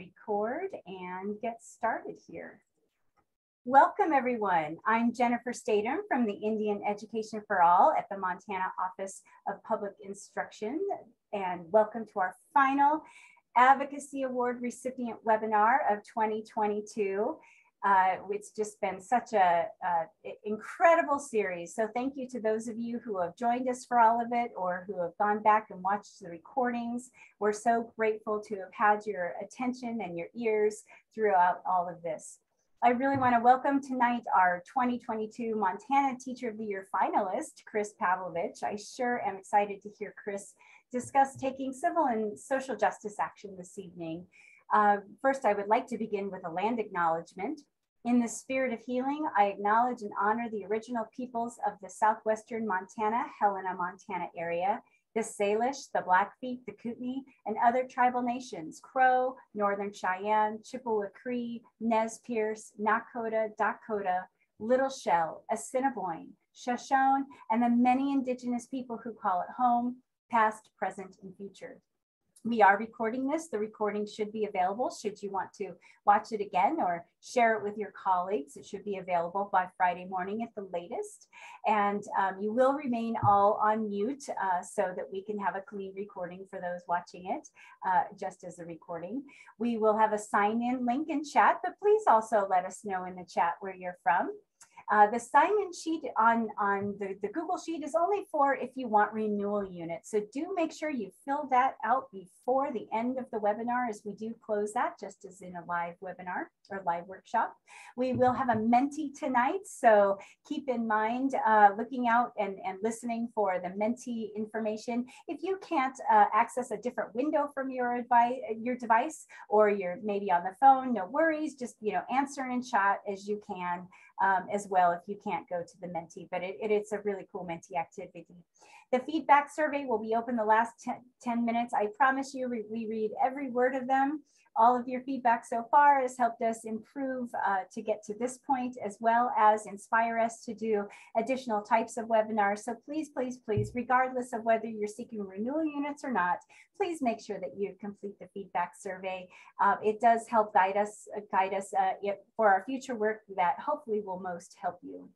record and get started here. Welcome everyone. I'm Jennifer Statham from the Indian Education for All at the Montana Office of Public Instruction and welcome to our final Advocacy Award recipient webinar of 2022. Uh, it's just been such a, a, incredible series. So thank you to those of you who have joined us for all of it or who have gone back and watched the recordings. We're so grateful to have had your attention and your ears throughout all of this. I really want to welcome tonight our 2022 Montana Teacher of the Year finalist, Chris Pavlovich. I sure am excited to hear Chris discuss taking civil and social justice action this evening. Uh, first, I would like to begin with a land acknowledgement. In the spirit of healing, I acknowledge and honor the original peoples of the southwestern Montana, Helena, Montana area, the Salish, the Blackfeet, the Kootenai, and other tribal nations, Crow, Northern Cheyenne, Chippewa Cree, Nez Perce, Nakota, Dakota, Little Shell, Assiniboine, Shoshone, and the many indigenous people who call it home, past, present, and future we are recording this. The recording should be available should you want to watch it again or share it with your colleagues. It should be available by Friday morning at the latest. And um, you will remain all on mute uh, so that we can have a clean recording for those watching it, uh, just as a recording. We will have a sign in link in chat, but please also let us know in the chat where you're from. Uh, the sign-in sheet on, on the, the Google Sheet is only for if you want renewal units. So do make sure you fill that out before the end of the webinar as we do close that just as in a live webinar or live workshop. We will have a Menti tonight. So keep in mind uh, looking out and, and listening for the Menti information. If you can't uh, access a different window from your, your device or you're maybe on the phone, no worries. Just you know answer in chat as you can um, as well if you can't go to the Menti, but it, it, it's a really cool Menti activity. The feedback survey will be open the last 10, 10 minutes. I promise you, we, we read every word of them. All of your feedback so far has helped us improve uh, to get to this point, as well as inspire us to do additional types of webinars. So please, please, please, regardless of whether you're seeking renewal units or not, please make sure that you complete the feedback survey. Uh, it does help guide us, uh, guide us uh, for our future work that hopefully will most help you.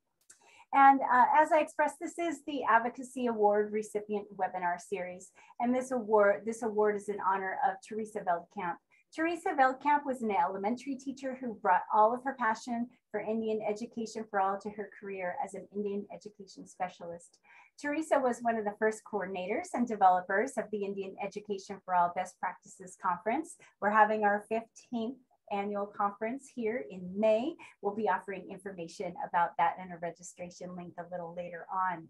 And uh, as I expressed, this is the Advocacy Award recipient webinar series. And this award, this award is in honor of Teresa Veltkamp. Teresa Veltkamp was an elementary teacher who brought all of her passion for Indian education for all to her career as an Indian education specialist. Teresa was one of the first coordinators and developers of the Indian Education for All Best Practices Conference. We're having our 15th annual conference here in May. We'll be offering information about that and a registration link a little later on.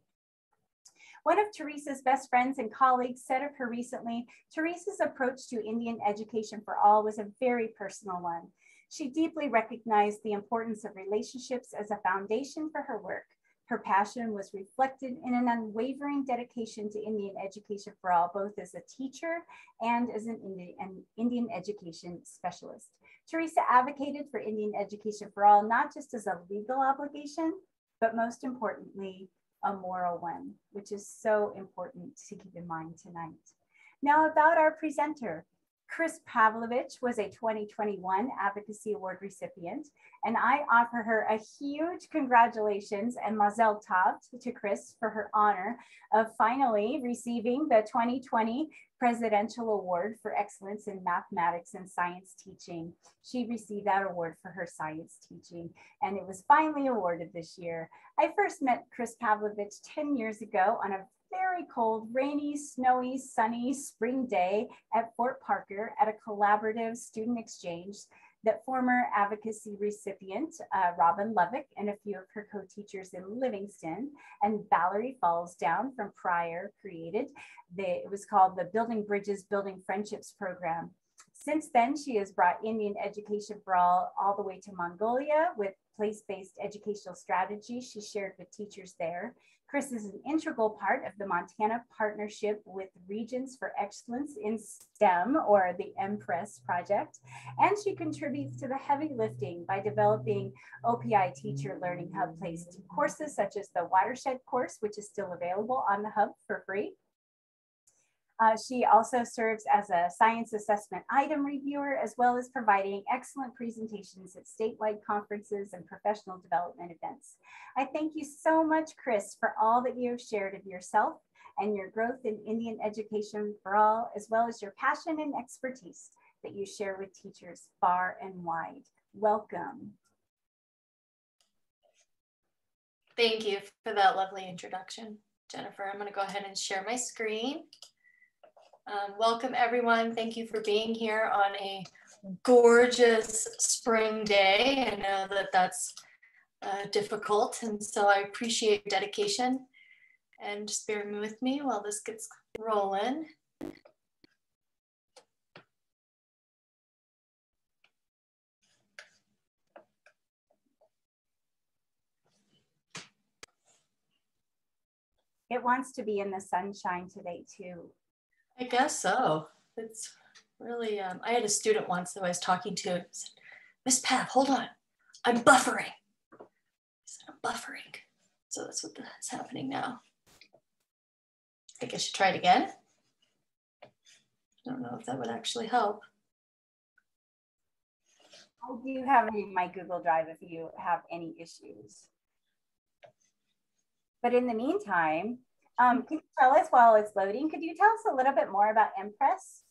One of Teresa's best friends and colleagues said of her recently, Teresa's approach to Indian education for all was a very personal one. She deeply recognized the importance of relationships as a foundation for her work. Her passion was reflected in an unwavering dedication to Indian education for all, both as a teacher and as an Indian, Indian education specialist. Teresa advocated for Indian education for all, not just as a legal obligation, but most importantly, a moral one, which is so important to keep in mind tonight. Now about our presenter. Chris Pavlovich was a 2021 Advocacy Award recipient, and I offer her a huge congratulations and mazel tov to Chris for her honor of finally receiving the 2020 Presidential Award for Excellence in Mathematics and Science Teaching. She received that award for her science teaching, and it was finally awarded this year. I first met Chris Pavlovich 10 years ago on a very cold, rainy, snowy, sunny spring day at Fort Parker at a collaborative student exchange that former advocacy recipient uh, Robin Lovick and a few of her co-teachers in Livingston and Valerie Fallsdown from Pryor created. They, it was called the Building Bridges, Building Friendships program. Since then, she has brought Indian education for all all the way to Mongolia with place-based educational strategies she shared with teachers there. Chris is an integral part of the Montana Partnership with Regions for Excellence in STEM, or the MPRESS project, and she contributes to the heavy lifting by developing OPI Teacher Learning Hub placed courses such as the Watershed course, which is still available on the Hub for free, Uh, she also serves as a science assessment item reviewer, as well as providing excellent presentations at statewide conferences and professional development events. I thank you so much, Chris, for all that you have shared of yourself and your growth in Indian education for all, as well as your passion and expertise that you share with teachers far and wide. Welcome. Thank you for that lovely introduction, Jennifer. I'm going to go ahead and share my screen. Um, welcome everyone. Thank you for being here on a gorgeous spring day. I know that that's uh, difficult and so I appreciate dedication and just bear with me while this gets rolling. It wants to be in the sunshine today too. I guess so. It's really, um, I had a student once that I was talking to, Miss Pat, hold on, I'm buffering. I said, I'm buffering. So that's what is happening now. I I should try it again. I don't know if that would actually help. I do have it in my Google Drive if you have any issues. But in the meantime, um, can you tell us while it's loading, could you tell us a little bit more about MPRESS?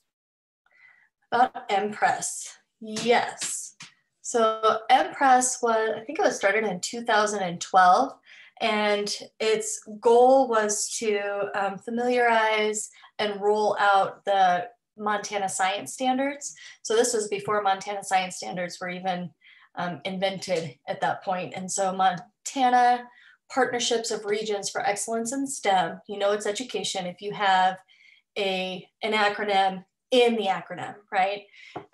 About MPRESS, yes. So MPRESS was, I think it was started in 2012 and its goal was to um, familiarize and roll out the Montana science standards. So this was before Montana science standards were even um, invented at that point. And so Montana partnerships of regions for excellence in STEM, you know it's education if you have a, an acronym in the acronym, right?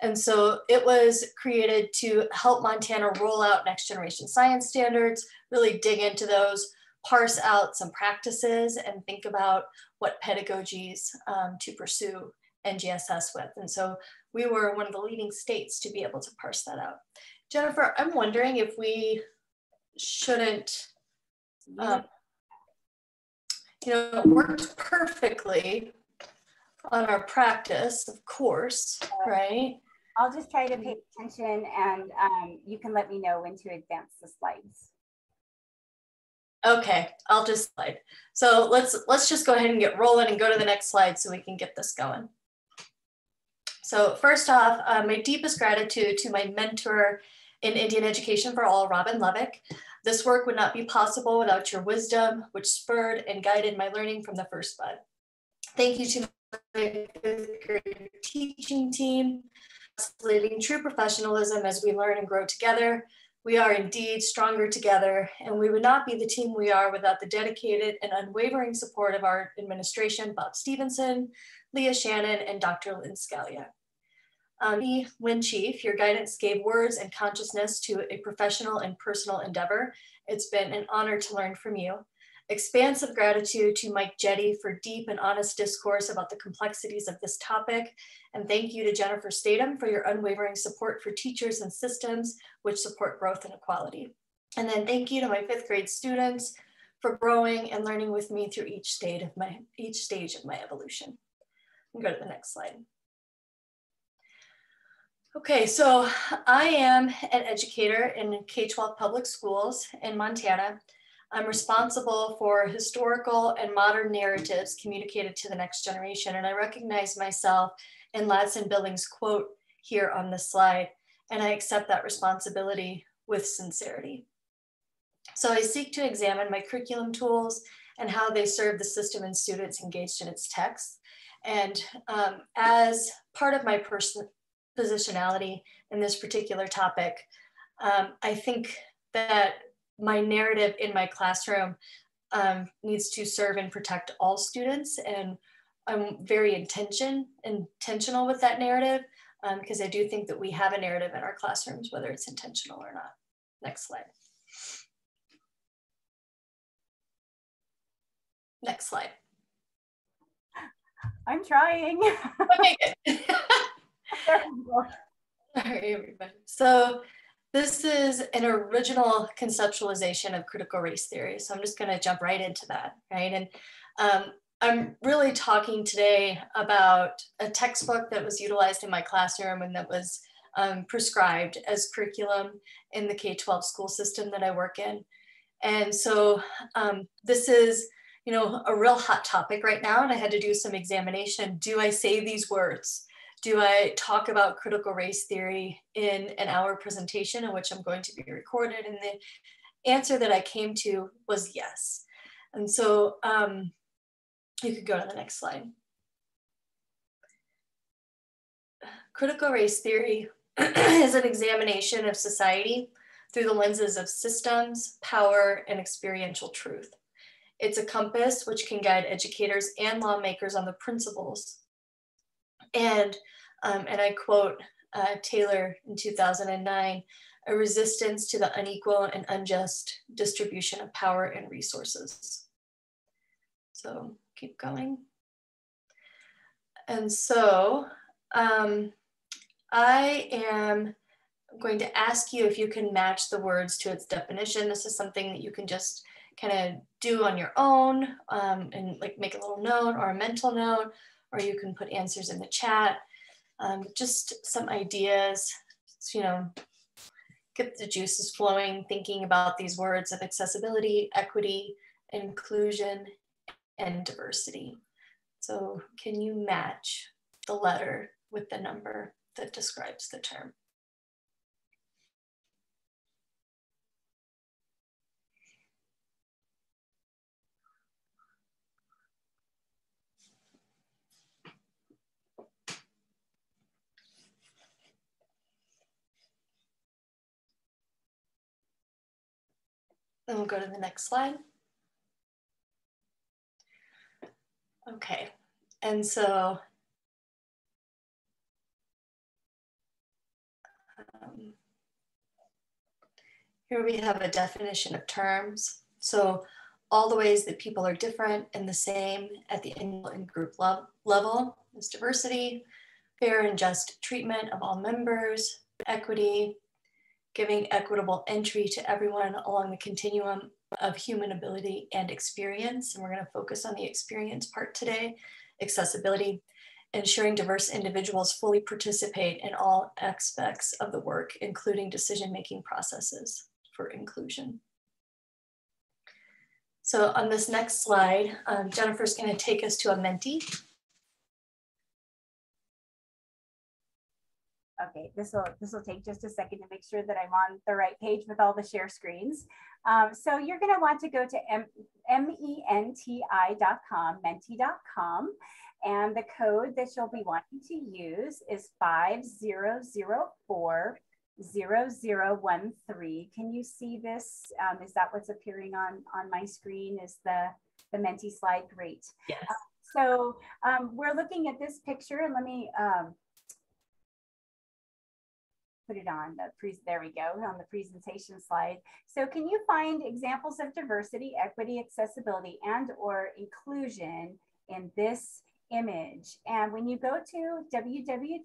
And so it was created to help Montana roll out next generation science standards, really dig into those, parse out some practices and think about what pedagogies um, to pursue NGSS with. And so we were one of the leading states to be able to parse that out. Jennifer, I'm wondering if we shouldn't um, you know, it worked perfectly on our practice, of course, right? I'll just try to pay attention and um, you can let me know when to advance the slides. Okay, I'll just slide. So let's let's just go ahead and get rolling and go to the next slide so we can get this going. So first off, uh, my deepest gratitude to my mentor in Indian Education for All, Robin Levick. This work would not be possible without your wisdom, which spurred and guided my learning from the first bud. Thank you to my teaching team, leading true professionalism as we learn and grow together. We are indeed stronger together, and we would not be the team we are without the dedicated and unwavering support of our administration, Bob Stevenson, Leah Shannon, and Dr. Lynn Scalia. Um, Lynn Chief, your guidance gave words and consciousness to a professional and personal endeavor. It's been an honor to learn from you. Expansive gratitude to Mike Jetty for deep and honest discourse about the complexities of this topic. And thank you to Jennifer Statham for your unwavering support for teachers and systems which support growth and equality. And then thank you to my fifth grade students for growing and learning with me through each stage of my, each stage of my evolution. Go to the next slide. Okay, so I am an educator in K-12 public schools in Montana. I'm responsible for historical and modern narratives communicated to the next generation. And I recognize myself in Ladson Billings' quote here on this slide, and I accept that responsibility with sincerity. So I seek to examine my curriculum tools and how they serve the system and students engaged in its text. And um, as part of my person positionality in this particular topic. Um, I think that my narrative in my classroom um, needs to serve and protect all students. And I'm very intention, intentional with that narrative because um, I do think that we have a narrative in our classrooms, whether it's intentional or not. Next slide. Next slide. I'm trying. okay, All everybody. So this is an original conceptualization of critical race theory. So I'm just going to jump right into that, right? And um, I'm really talking today about a textbook that was utilized in my classroom and that was um, prescribed as curriculum in the K-12 school system that I work in. And so um, this is, you know, a real hot topic right now, and I had to do some examination. Do I say these words? Do I talk about critical race theory in an hour presentation in which I'm going to be recorded? And the answer that I came to was yes. And so um, you could go to the next slide. Critical race theory is an examination of society through the lenses of systems, power, and experiential truth. It's a compass which can guide educators and lawmakers on the principles. And, um, and I quote uh, Taylor in 2009, a resistance to the unequal and unjust distribution of power and resources. So keep going. And so um, I am going to ask you if you can match the words to its definition. This is something that you can just kind of do on your own um, and like make a little note or a mental note, or you can put answers in the chat. Um, just some ideas, you know, get the juices flowing, thinking about these words of accessibility, equity, inclusion, and diversity. So can you match the letter with the number that describes the term? Then we'll go to the next slide. Okay, and so um, here we have a definition of terms. So all the ways that people are different and the same at the individual and group level is diversity, fair and just treatment of all members, equity, giving equitable entry to everyone along the continuum of human ability and experience. And we're going to focus on the experience part today, accessibility, ensuring diverse individuals fully participate in all aspects of the work, including decision-making processes for inclusion. So on this next slide, um, Jennifer's going to take us to a Menti. Okay, this will this will take just a second to make sure that I'm on the right page with all the share screens. Um, so you're going to want to go to menti.com, menti.com, and the code that you'll be wanting to use is 5004 0013. Can you see this? Um, is that what's appearing on, on my screen? Is the, the Menti slide? Great. Yes. Uh, so um, we're looking at this picture and let me um, put it on the pre there we go on the presentation slide. So can you find examples of diversity, equity, accessibility, and or inclusion in this image? And when you go to www.menti.com,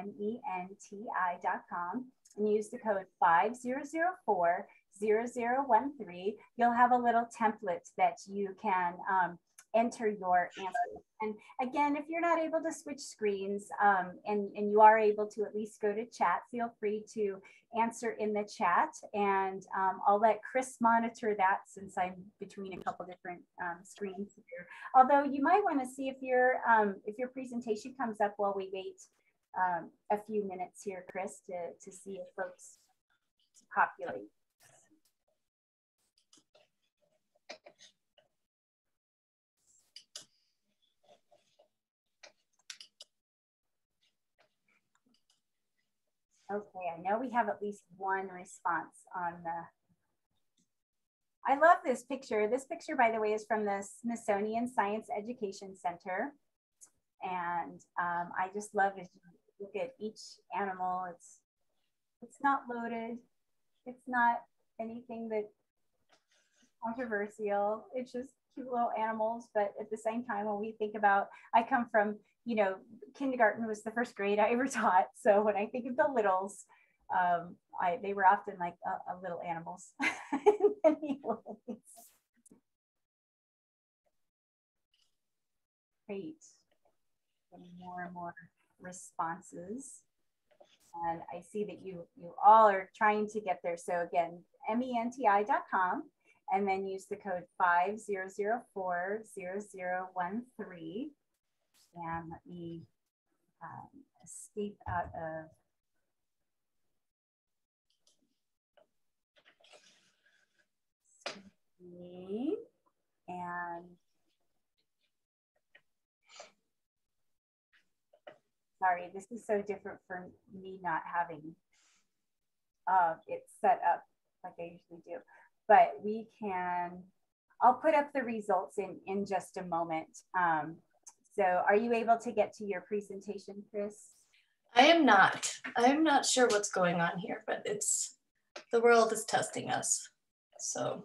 M-E-N-T-I.com, and use the code 5004 0013, you'll have a little template that you can um, enter your answer. And again, if you're not able to switch screens um, and, and you are able to at least go to chat, feel free to answer in the chat and um, I'll let Chris monitor that since I'm between a couple different um, screens here. Although you might want to see if your, um, if your presentation comes up while we wait um, a few minutes here, Chris, to, to see if folks populate. Okay, I know we have at least one response on the. I love this picture. This picture, by the way, is from the Smithsonian Science Education Center. And um, I just love as look at each animal, it's, it's not loaded. It's not anything that controversial. It's just cute little animals. But at the same time, when we think about, I come from you know, kindergarten was the first grade I ever taught. So when I think of the littles, um, I, they were often like little animals. Great. More and more responses. And I see that you, you all are trying to get there. So again, menti.com and then use the code 50040013. And let me um, escape out of and sorry, this is so different for me not having uh, it set up like I usually do. But we can, I'll put up the results in, in just a moment. Um, so are you able to get to your presentation, Chris? I am not. I'm not sure what's going on here, but it's, the world is testing us. So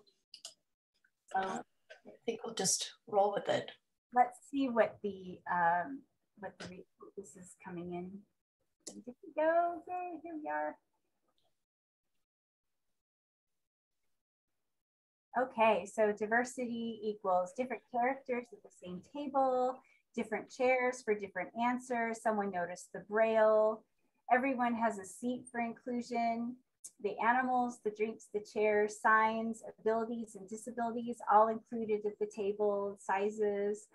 uh, I think we'll just roll with it. Let's see what the, um, what the, this is coming in. Did we go? Okay, here we are. Okay, so diversity equals different characters at the same table, different chairs for different answers. Someone noticed the braille. Everyone has a seat for inclusion. The animals, the drinks, the chairs, signs, abilities, and disabilities all included at the table, sizes,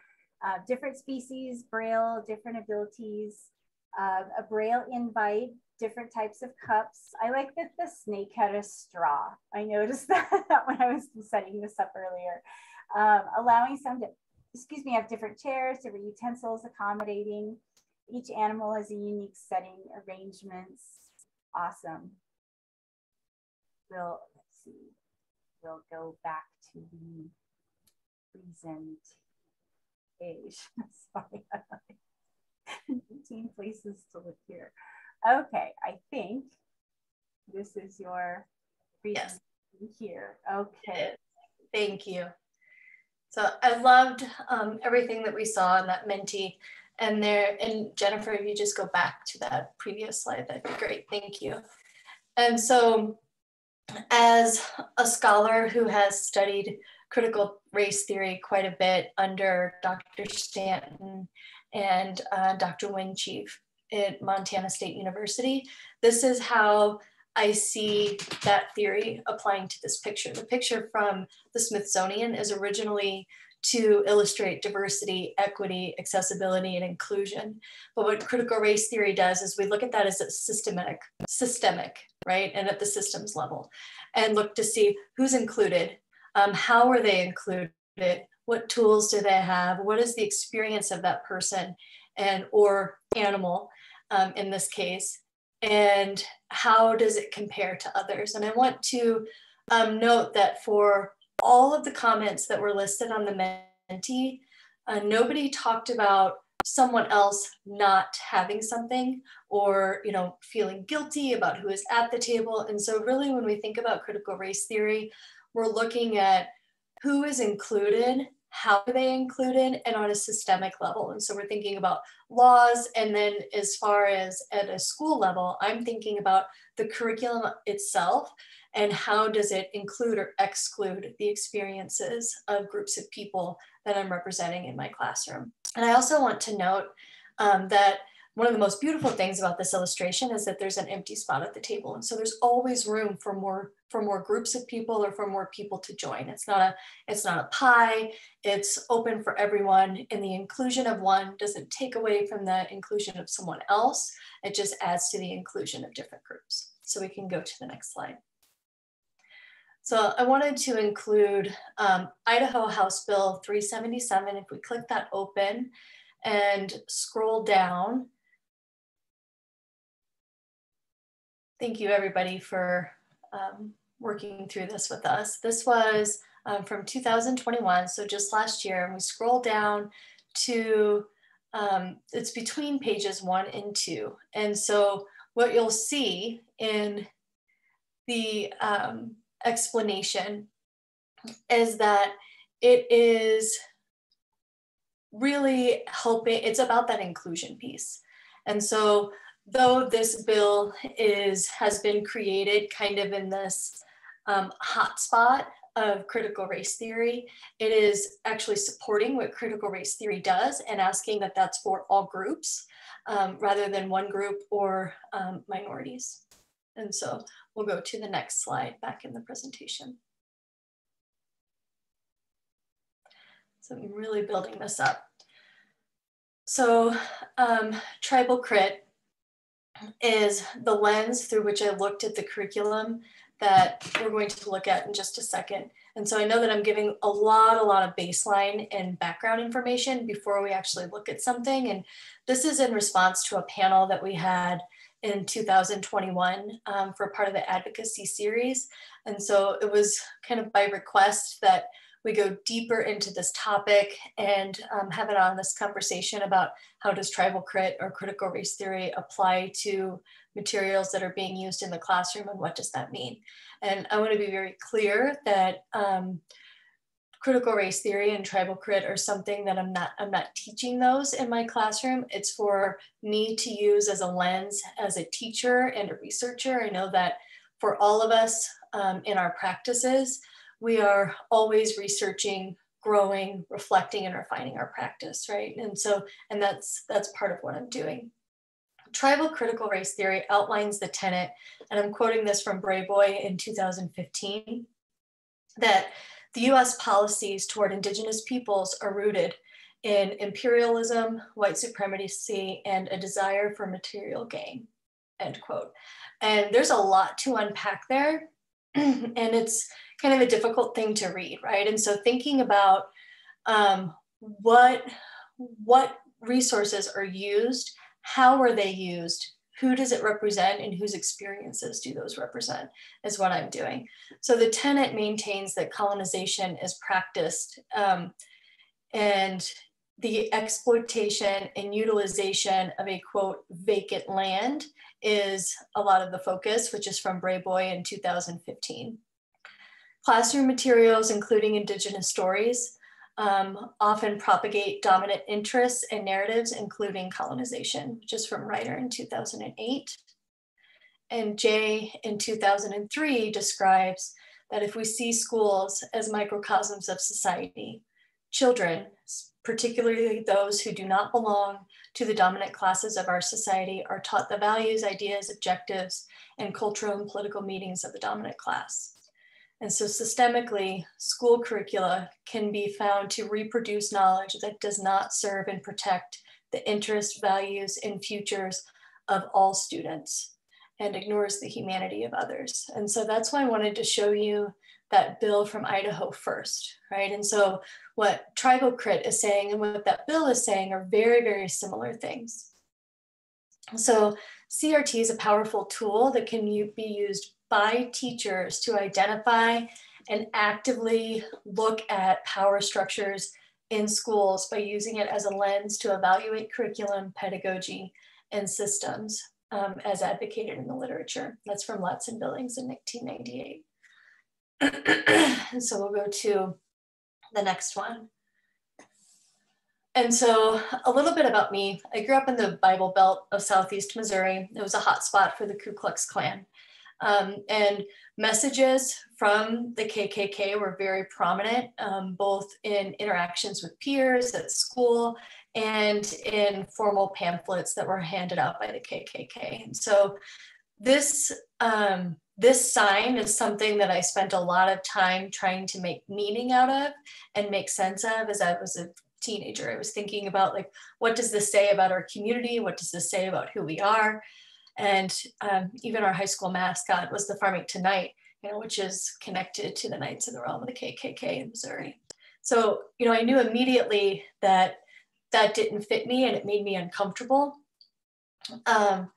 uh, different species, braille, different abilities, uh, a braille invite, different types of cups. I like that the snake had a straw. I noticed that when I was setting this up earlier. Um, allowing some to, excuse me, have different chairs, different utensils, accommodating. Each animal has a unique setting, arrangements. Awesome. We'll, let's see, we'll go back to the present page. Sorry, 18 places to look here. Okay, I think this is your yes. here. Okay. Thank you. So I loved um, everything that we saw in that Menti. And there, and Jennifer, if you just go back to that previous slide, that'd be great. Thank you. And so as a scholar who has studied critical race theory quite a bit under Dr. Stanton and uh, Dr. Winchief, at Montana State University. This is how I see that theory applying to this picture. The picture from the Smithsonian is originally to illustrate diversity, equity, accessibility, and inclusion. But what critical race theory does is we look at that as a systematic, systemic, right? And at the systems level and look to see who's included, um, how are they included, what tools do they have, what is the experience of that person and or animal um, in this case, and how does it compare to others? And I want to um, note that for all of the comments that were listed on the Menti, uh, nobody talked about someone else not having something or you know feeling guilty about who is at the table and so really when we think about critical race theory we're looking at who is included how are they included and on a systemic level. And so we're thinking about laws and then as far as at a school level i'm thinking about the curriculum itself and how does it include or exclude the experiences of groups of people that i'm representing in my classroom. And i also want to note um, that one of the most beautiful things about this illustration is that there's an empty spot at the table. And so there's always room for more for more groups of people or for more people to join. It's not a it's not a pie, it's open for everyone. And the inclusion of one doesn't take away from the inclusion of someone else. It just adds to the inclusion of different groups. So we can go to the next slide. So I wanted to include um, Idaho House Bill 377. If we click that open and scroll down, Thank you everybody for um, working through this with us. This was um, from 2021, so just last year, and we scroll down to, um, it's between pages one and two. And so what you'll see in the um, explanation is that it is really helping, it's about that inclusion piece. And so though this bill is has been created kind of in this um, hotspot of critical race theory. It is actually supporting what critical race theory does and asking that that's for all groups um, rather than one group or um, minorities. And so we'll go to the next slide back in the presentation. So I'm really building this up. So um, tribal crit is the lens through which I looked at the curriculum that we're going to look at in just a second. And so I know that I'm giving a lot, a lot of baseline and background information before we actually look at something. And this is in response to a panel that we had in 2021 um, for part of the advocacy series. And so it was kind of by request that we go deeper into this topic and um, have it on this conversation about how does tribal crit or critical race theory apply to materials that are being used in the classroom and what does that mean? And I wanna be very clear that um, critical race theory and tribal crit are something that I'm not, I'm not teaching those in my classroom. It's for me to use as a lens as a teacher and a researcher. I know that for all of us um, in our practices, we are always researching growing reflecting and refining our practice right? And so and that's that's part of what i'm doing. Tribal critical race theory outlines the tenet and i'm quoting this from Brayboy in 2015 that the us policies toward indigenous peoples are rooted in imperialism white supremacy and a desire for material gain end quote. And there's a lot to unpack there and it's kind of a difficult thing to read, right? And so thinking about um, what what resources are used, how are they used, who does it represent, and whose experiences do those represent, is what I'm doing. So the tenet maintains that colonization is practiced um, and the exploitation and utilization of a quote vacant land is a lot of the focus, which is from Brayboy in 2015. Classroom materials, including Indigenous stories, um, often propagate dominant interests and narratives, including colonization, which is from Ryder in 2008. And Jay in 2003 describes that if we see schools as microcosms of society, children, particularly those who do not belong to the dominant classes of our society, are taught the values, ideas, objectives, and cultural and political meanings of the dominant class. And so systemically, school curricula can be found to reproduce knowledge that does not serve and protect the interests, values, and futures of all students and ignores the humanity of others. And so that's why I wanted to show you that bill from Idaho first, right? And so what Tribal Crit is saying and what that bill is saying are very, very similar things. So CRT is a powerful tool that can be used by teachers to identify and actively look at power structures in schools by using it as a lens to evaluate curriculum, pedagogy, and systems um, as advocated in the literature. That's from Ladson Billings in 1998. So we'll go to the next one. And so a little bit about me. I grew up in the Bible Belt of Southeast Missouri. It was a hot spot for the Ku Klux Klan. Um, and messages from the KKK were very prominent, um, both in interactions with peers at school and in formal pamphlets that were handed out by the KKK. And so this, um, this sign is something that I spent a lot of time trying to make meaning out of and make sense of as I was a teenager. I was thinking about like, what does this say about our community? What does this say about who we are? And um, even our high school mascot was the Farmington Knight, you know, which is connected to the Knights of the Realm of the KKK in Missouri. So, you know, I knew immediately that that didn't fit me and it made me uncomfortable. Um,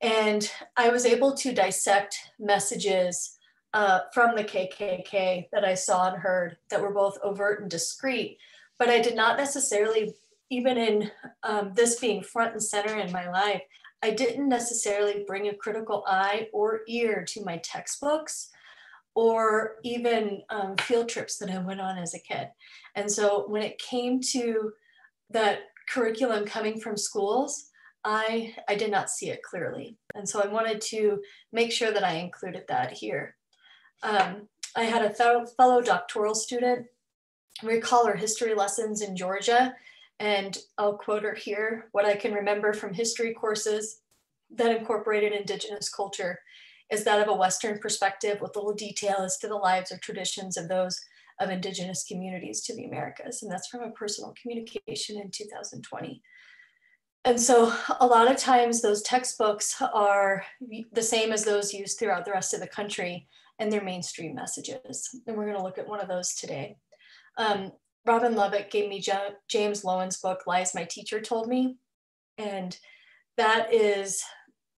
and I was able to dissect messages uh, from the KKK that I saw and heard that were both overt and discreet, but I did not necessarily, even in um, this being front and center in my life, I didn't necessarily bring a critical eye or ear to my textbooks or even um, field trips that I went on as a kid. And so when it came to that curriculum coming from schools, I, I did not see it clearly. And so I wanted to make sure that I included that here. Um, I had a fellow doctoral student recall her history lessons in Georgia. And I'll quote her here, what I can remember from history courses that incorporated indigenous culture is that of a Western perspective with little detail as to the lives or traditions of those of indigenous communities to the Americas. And that's from a personal communication in 2020. And so a lot of times those textbooks are the same as those used throughout the rest of the country and their mainstream messages. And we're gonna look at one of those today. Um, Robin Lovett gave me James Loewen's book, Lies My Teacher Told Me. And that is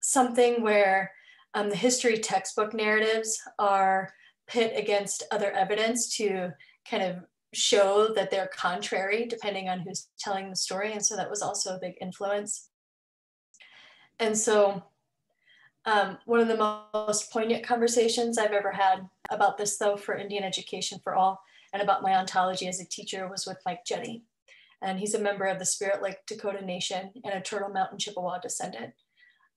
something where um, the history textbook narratives are pit against other evidence to kind of show that they're contrary depending on who's telling the story. And so that was also a big influence. And so um, one of the most poignant conversations I've ever had about this though for Indian Education for All and about my ontology as a teacher was with Mike Jetty. And he's a member of the Spirit Lake Dakota Nation and a Turtle Mountain Chippewa descendant.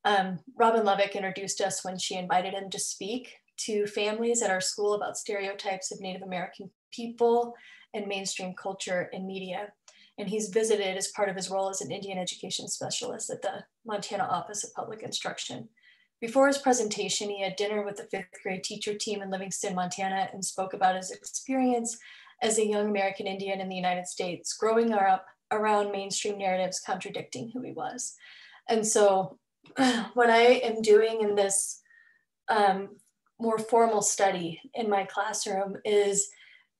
Um, Robin Lovick introduced us when she invited him to speak to families at our school about stereotypes of Native American people and mainstream culture and media. And he's visited as part of his role as an Indian education specialist at the Montana Office of Public Instruction. Before his presentation, he had dinner with the fifth grade teacher team in Livingston, Montana, and spoke about his experience as a young American Indian in the United States, growing up around mainstream narratives contradicting who he was. And so what I am doing in this um, more formal study in my classroom is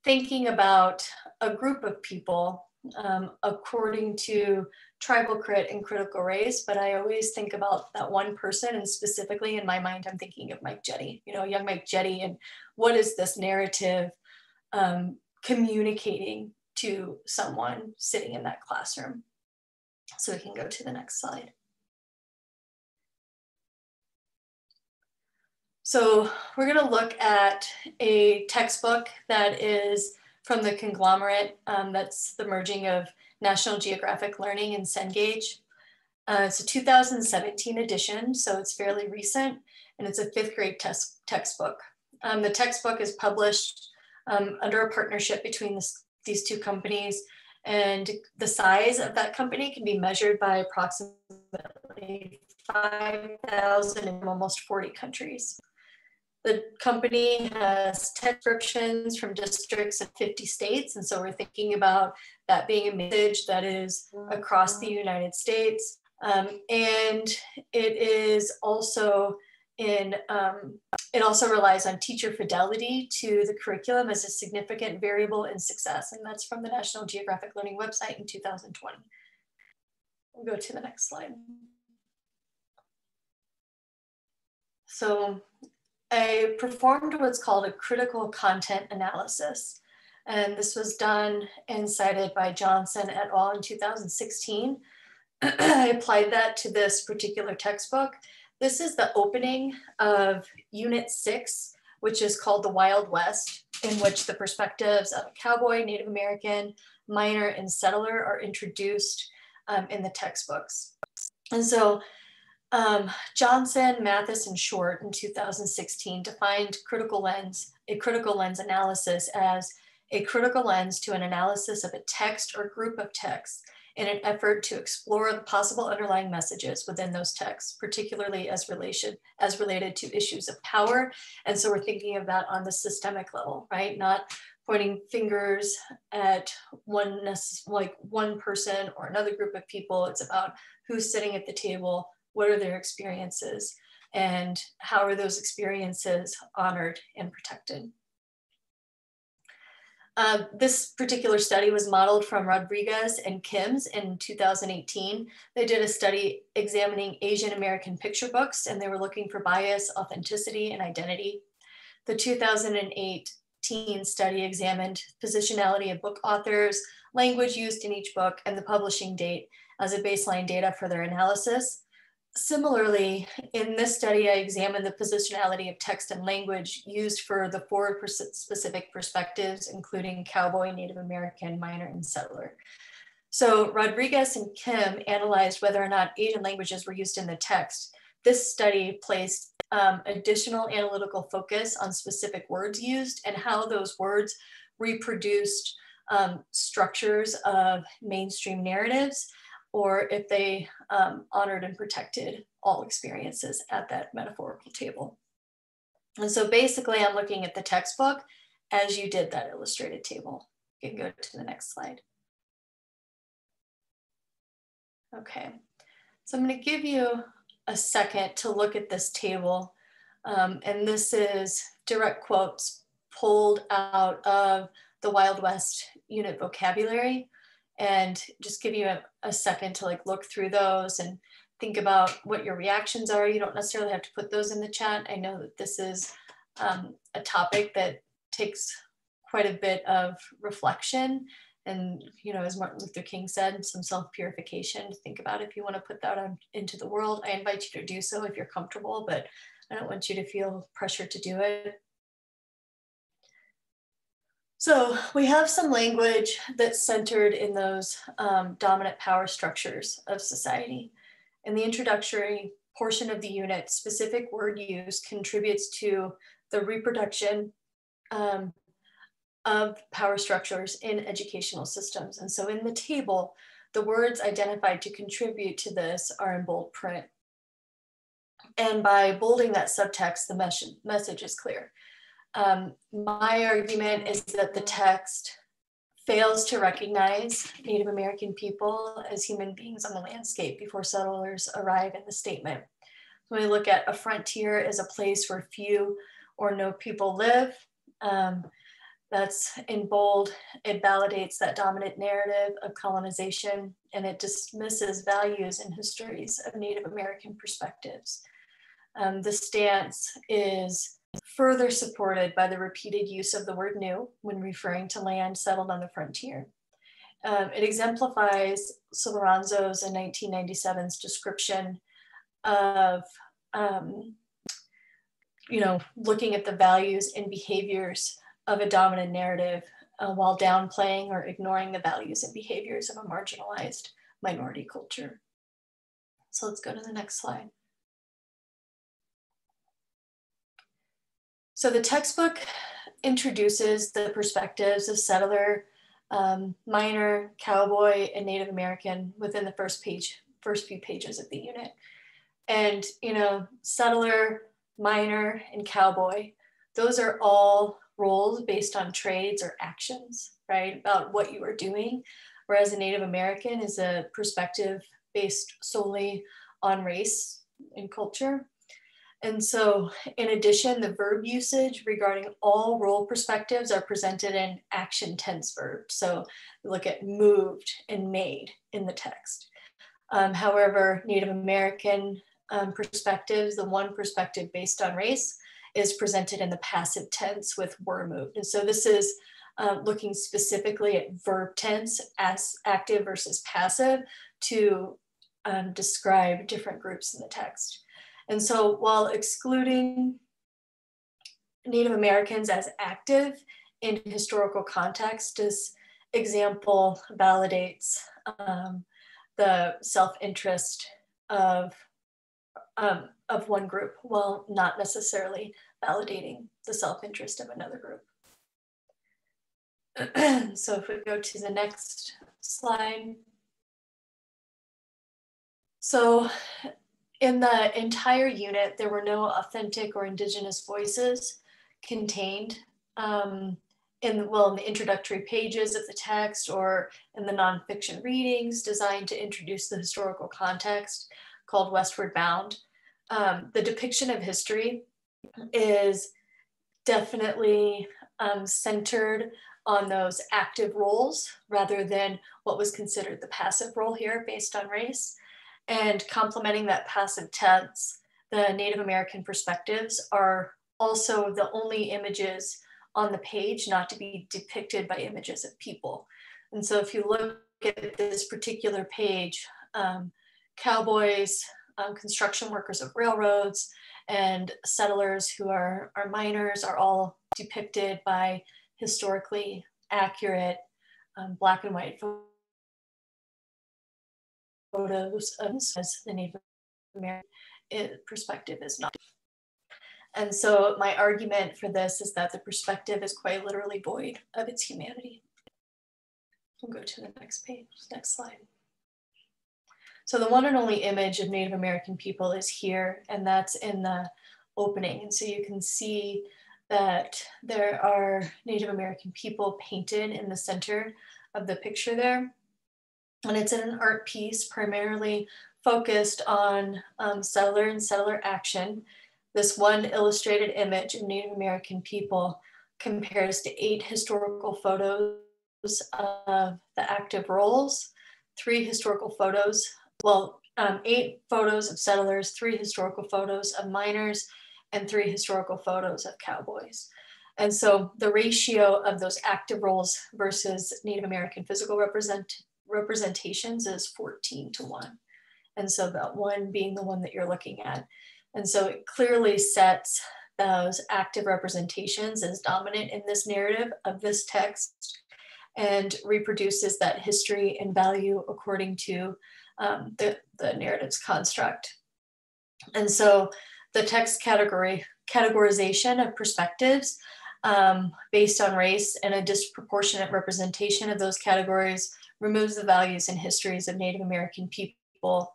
thinking about a group of people um, according to tribal crit and critical race, but I always think about that one person and specifically in my mind, I'm thinking of Mike Jetty, you know, young Mike Jetty and what is this narrative um, communicating to someone sitting in that classroom. So we can go to the next slide. So we're going to look at a textbook that is from the conglomerate um, that's the merging of National Geographic Learning and Cengage. Uh, it's a 2017 edition, so it's fairly recent, and it's a fifth grade test textbook. Um, the textbook is published um, under a partnership between this, these two companies, and the size of that company can be measured by approximately 5,000 in almost 40 countries. The company has transcriptions from districts in 50 states. And so we're thinking about that being a message that is across the United States. Um, and it is also in, um, it also relies on teacher fidelity to the curriculum as a significant variable in success. And that's from the National Geographic Learning website in 2020. We'll go to the next slide. So I performed what's called a critical content analysis. And this was done and cited by Johnson et al. in 2016. I applied that to this particular textbook. This is the opening of Unit 6, which is called The Wild West, in which the perspectives of a cowboy, Native American, miner, and settler are introduced um, in the textbooks. And so um, Johnson, Mathis, and Short in 2016 defined critical lens, a critical lens analysis as a critical lens to an analysis of a text or group of texts in an effort to explore the possible underlying messages within those texts, particularly as relation as related to issues of power. And so we're thinking of that on the systemic level, right? Not pointing fingers at one like one person or another group of people. It's about who's sitting at the table, what are their experiences and how are those experiences honored and protected. Uh, this particular study was modeled from Rodriguez and Kim's in 2018. They did a study examining Asian American picture books and they were looking for bias, authenticity, and identity. The 2018 study examined positionality of book authors, language used in each book, and the publishing date as a baseline data for their analysis. Similarly, in this study, I examined the positionality of text and language used for the four specific perspectives, including cowboy, Native American, miner, and settler. So Rodriguez and Kim analyzed whether or not Asian languages were used in the text this study placed um, additional analytical focus on specific words used and how those words reproduced um, structures of mainstream narratives or if they um, honored and protected all experiences at that metaphorical table. And so basically I'm looking at the textbook as you did that illustrated table. You can go to the next slide. Okay, so I'm gonna give you a second to look at this table. Um, and this is direct quotes pulled out of the Wild West unit vocabulary and just give you a, a second to like look through those and think about what your reactions are. You don't necessarily have to put those in the chat. I know that this is um, a topic that takes quite a bit of reflection and you know as martin luther king said some self-purification to think about if you want to put that on, into the world i invite you to do so if you're comfortable but i don't want you to feel pressure to do it so we have some language that's centered in those um, dominant power structures of society. In the introductory portion of the unit, specific word use contributes to the reproduction um, of power structures in educational systems. And so in the table, the words identified to contribute to this are in bold print. And by bolding that subtext, the mes message is clear. Um, my argument is that the text fails to recognize Native American people as human beings on the landscape before settlers arrive in the statement. When we look at a frontier as a place where few or no people live, um, that's in bold. It validates that dominant narrative of colonization and it dismisses values and histories of Native American perspectives. Um, the stance is further supported by the repeated use of the word new when referring to land settled on the frontier. Um, it exemplifies Solorzano's in 1997's description of um, you know, looking at the values and behaviors of a dominant narrative uh, while downplaying or ignoring the values and behaviors of a marginalized minority culture. So let's go to the next slide. So the textbook introduces the perspectives of settler, um, miner, cowboy, and Native American within the first page, first few pages of the unit. And, you know, settler, miner, and cowboy, those are all roles based on trades or actions, right? About what you are doing. Whereas a Native American is a perspective based solely on race and culture. And so, in addition, the verb usage regarding all role perspectives are presented in action tense verbs. So, look at moved and made in the text. Um, however, Native American um, perspectives, the one perspective based on race, is presented in the passive tense with were moved. And so this is uh, looking specifically at verb tense as active versus passive to um, describe different groups in the text. And so while excluding Native Americans as active in historical context, this example validates um, the self-interest of um, of one group while not necessarily validating the self-interest of another group. so if we go to the next slide. So in the entire unit, there were no authentic or indigenous voices contained um, in, well, in the introductory pages of the text or in the nonfiction readings designed to introduce the historical context called Westward Bound um, the depiction of history is definitely um, centered on those active roles rather than what was considered the passive role here based on race. And complementing that passive tense, the Native American perspectives are also the only images on the page not to be depicted by images of people. And so if you look at this particular page, um, cowboys, um, construction workers of railroads and settlers who are, are miners are all depicted by historically accurate um, black and white photos of the Native American. perspective is not. And so my argument for this is that the perspective is quite literally void of its humanity. We'll go to the next page, next slide. So the one and only image of Native American people is here, and that's in the opening. And so you can see that there are Native American people painted in the center of the picture there. And it's an art piece primarily focused on um, settler and settler action. This one illustrated image of Native American people compares to eight historical photos of the active roles, three historical photos well, um, eight photos of settlers, three historical photos of miners, and three historical photos of cowboys. And so the ratio of those active roles versus Native American physical represent, representations is 14 to 1. And so that one being the one that you're looking at. And so it clearly sets those active representations as dominant in this narrative of this text and reproduces that history and value according to um, the, the narrative's construct. And so the text category categorization of perspectives um, based on race and a disproportionate representation of those categories removes the values and histories of Native American people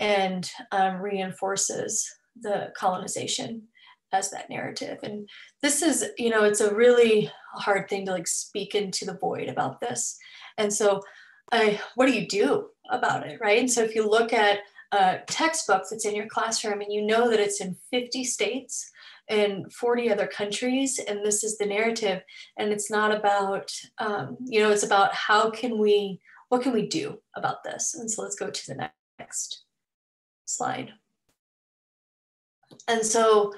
and um, reinforces the colonization as that narrative. And this is, you know, it's a really hard thing to like speak into the void about this. And so I, what do you do about it, right? And so if you look at a textbook that's in your classroom and you know that it's in 50 states and 40 other countries, and this is the narrative, and it's not about, um, you know, it's about how can we, what can we do about this? And so let's go to the next slide. And so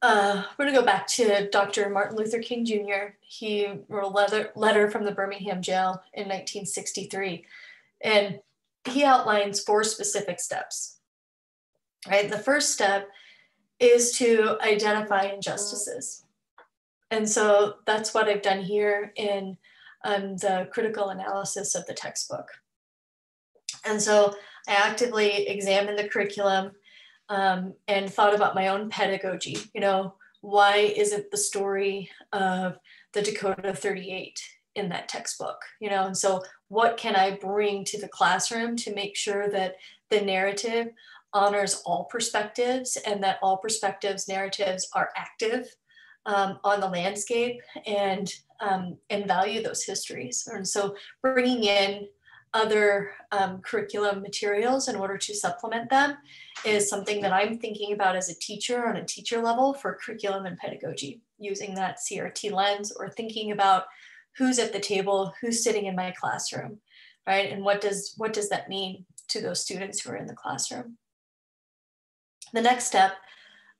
uh, we're gonna go back to Dr. Martin Luther King Jr. He wrote a letter, letter from the Birmingham jail in 1963. And he outlines four specific steps. Right. The first step is to identify injustices. And so that's what I've done here in um, the critical analysis of the textbook. And so I actively examined the curriculum um, and thought about my own pedagogy. You know, why isn't the story of the Dakota 38 in that textbook? You know, and so what can I bring to the classroom to make sure that the narrative honors all perspectives and that all perspectives narratives are active um, on the landscape and um, and value those histories. And so bringing in other um, curriculum materials in order to supplement them is something that I'm thinking about as a teacher on a teacher level for curriculum and pedagogy, using that CRT lens or thinking about who's at the table, who's sitting in my classroom, right? And what does, what does that mean to those students who are in the classroom? The next step,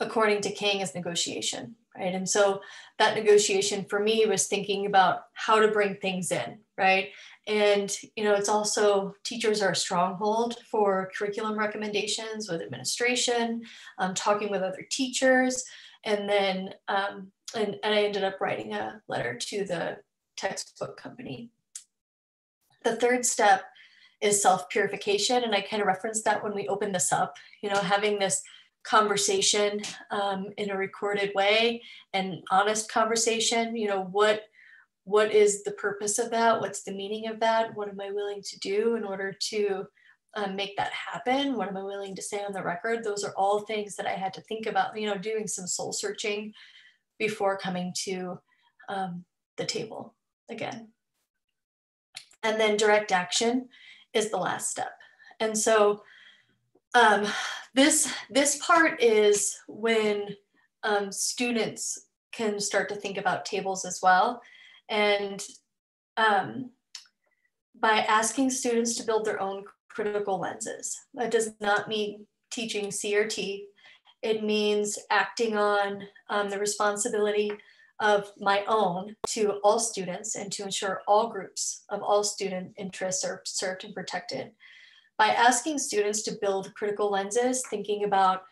according to King, is negotiation, right? And so that negotiation for me was thinking about how to bring things in, right? And you know, it's also teachers are a stronghold for curriculum recommendations with administration, um, talking with other teachers, and then um, and, and I ended up writing a letter to the textbook company. The third step is self-purification, and I kind of referenced that when we opened this up. You know, having this conversation um, in a recorded way and honest conversation. You know, what what is the purpose of that? What's the meaning of that? What am I willing to do in order to um, make that happen? What am I willing to say on the record? Those are all things that I had to think about, you know, doing some soul searching before coming to um, the table again. And then direct action is the last step. And so um, this, this part is when um, students can start to think about tables as well and um, by asking students to build their own critical lenses. That does not mean teaching CRT. It means acting on um, the responsibility of my own to all students and to ensure all groups of all student interests are served and protected. By asking students to build critical lenses, thinking about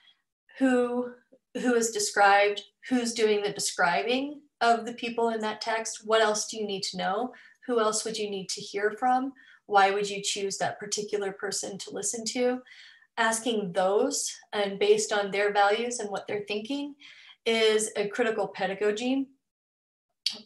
who, who is described, who's doing the describing, of the people in that text. What else do you need to know? Who else would you need to hear from? Why would you choose that particular person to listen to? asking those and based on their values and what they're thinking is a critical pedagogy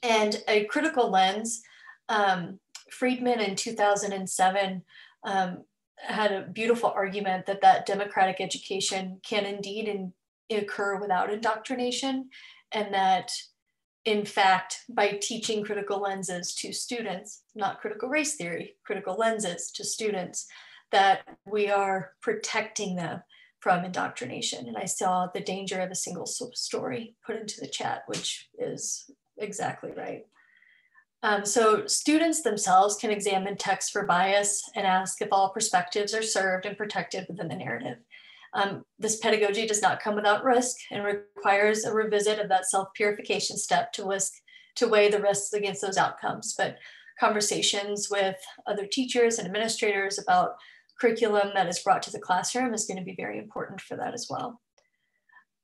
and a critical lens. Um, Friedman in 2007 um, had a beautiful argument that that democratic education can indeed in, occur without indoctrination and that in fact by teaching critical lenses to students not critical race theory critical lenses to students that we are protecting them from indoctrination. And i saw the danger of a single story put into the chat which is exactly right um, so students themselves can examine text for bias and ask if all perspectives are served and protected within the narrative. Um, this pedagogy does not come without risk and requires a revisit of that self-purification step to, risk, to weigh the risks against those outcomes. But conversations with other teachers and administrators about curriculum that is brought to the classroom is going to be very important for that as well.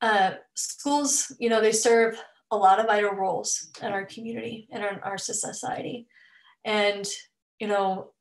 Uh, schools, you know, they serve a lot of vital roles in our community and in our society. And, you know,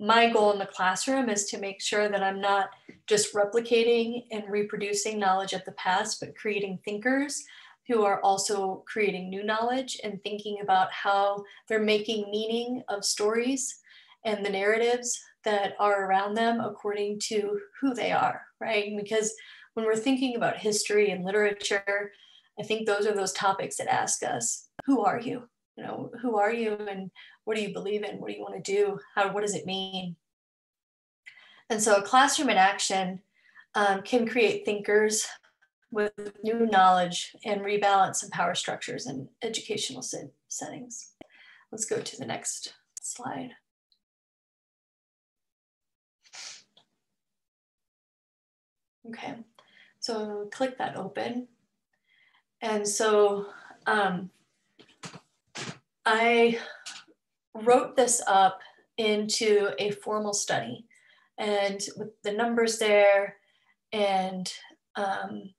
my goal in the classroom is to make sure that I'm not just replicating and reproducing knowledge of the past, but creating thinkers who are also creating new knowledge and thinking about how they're making meaning of stories and the narratives that are around them according to who they are, right? Because when we're thinking about history and literature, I think those are those topics that ask us, who are you? You know, who are you and what do you believe in? What do you want to do? How, what does it mean? And so a classroom in action um, can create thinkers with new knowledge and rebalance some power structures in educational settings. Let's go to the next slide. Okay, so click that open. And so um, I wrote this up into a formal study and with the numbers there and um,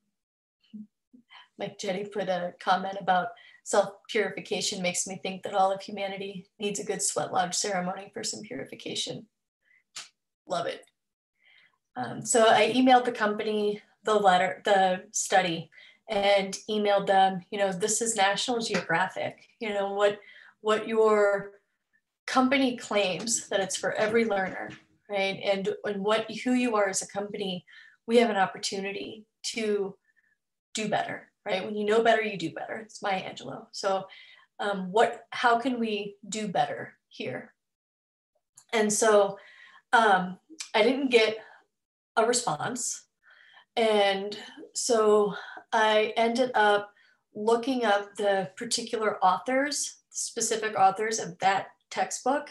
Mike Jetty put a comment about self-purification makes me think that all of humanity needs a good sweat lodge ceremony for some purification. Love it. Um, so I emailed the company the letter, the study, and emailed them, you know, this is National Geographic, you know, what, what your company claims that it's for every learner, right? And, and what, who you are as a company, we have an opportunity to do better, right? When you know better, you do better. It's Maya Angelou. So um, what, how can we do better here? And so um, I didn't get a response. And so I ended up looking up the particular authors, specific authors of that textbook,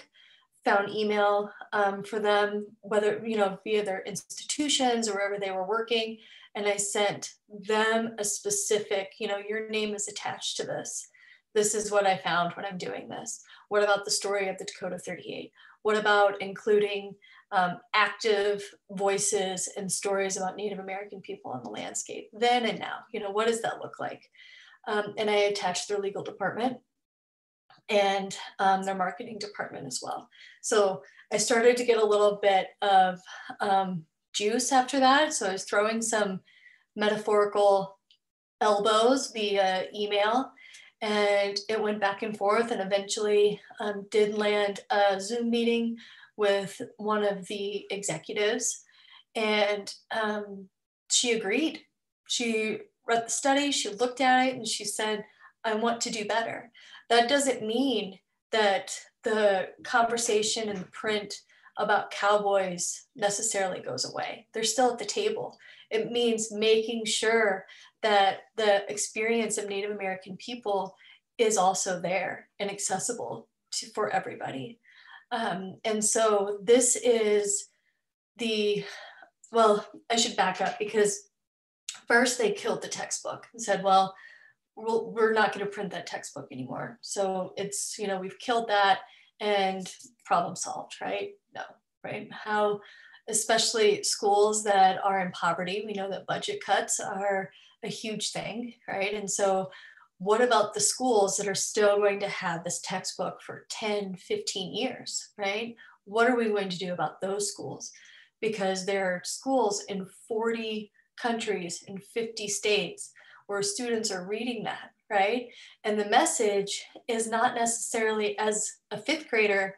found email um, for them, whether, you know, via their institutions or wherever they were working. And I sent them a specific, you know, your name is attached to this. This is what I found when I'm doing this. What about the story of the Dakota 38? What about including um, active voices and stories about Native American people on the landscape then and now. You know, what does that look like? Um, and I attached their legal department and um, their marketing department as well. So I started to get a little bit of um, juice after that. So I was throwing some metaphorical elbows via email and it went back and forth and eventually um, did land a Zoom meeting with one of the executives, and um, she agreed. She read the study, she looked at it, and she said, I want to do better. That doesn't mean that the conversation and the print about cowboys necessarily goes away. They're still at the table. It means making sure that the experience of Native American people is also there and accessible to, for everybody. Um, and so this is the, well, I should back up because first they killed the textbook and said, well, we'll we're not going to print that textbook anymore. So it's, you know, we've killed that and problem solved, right? No, right? How, especially schools that are in poverty, we know that budget cuts are a huge thing, right? And so what about the schools that are still going to have this textbook for 10, 15 years, right? What are we going to do about those schools? because there are schools in 40 countries in 50 states where students are reading that, right? And the message is not necessarily as a fifth grader,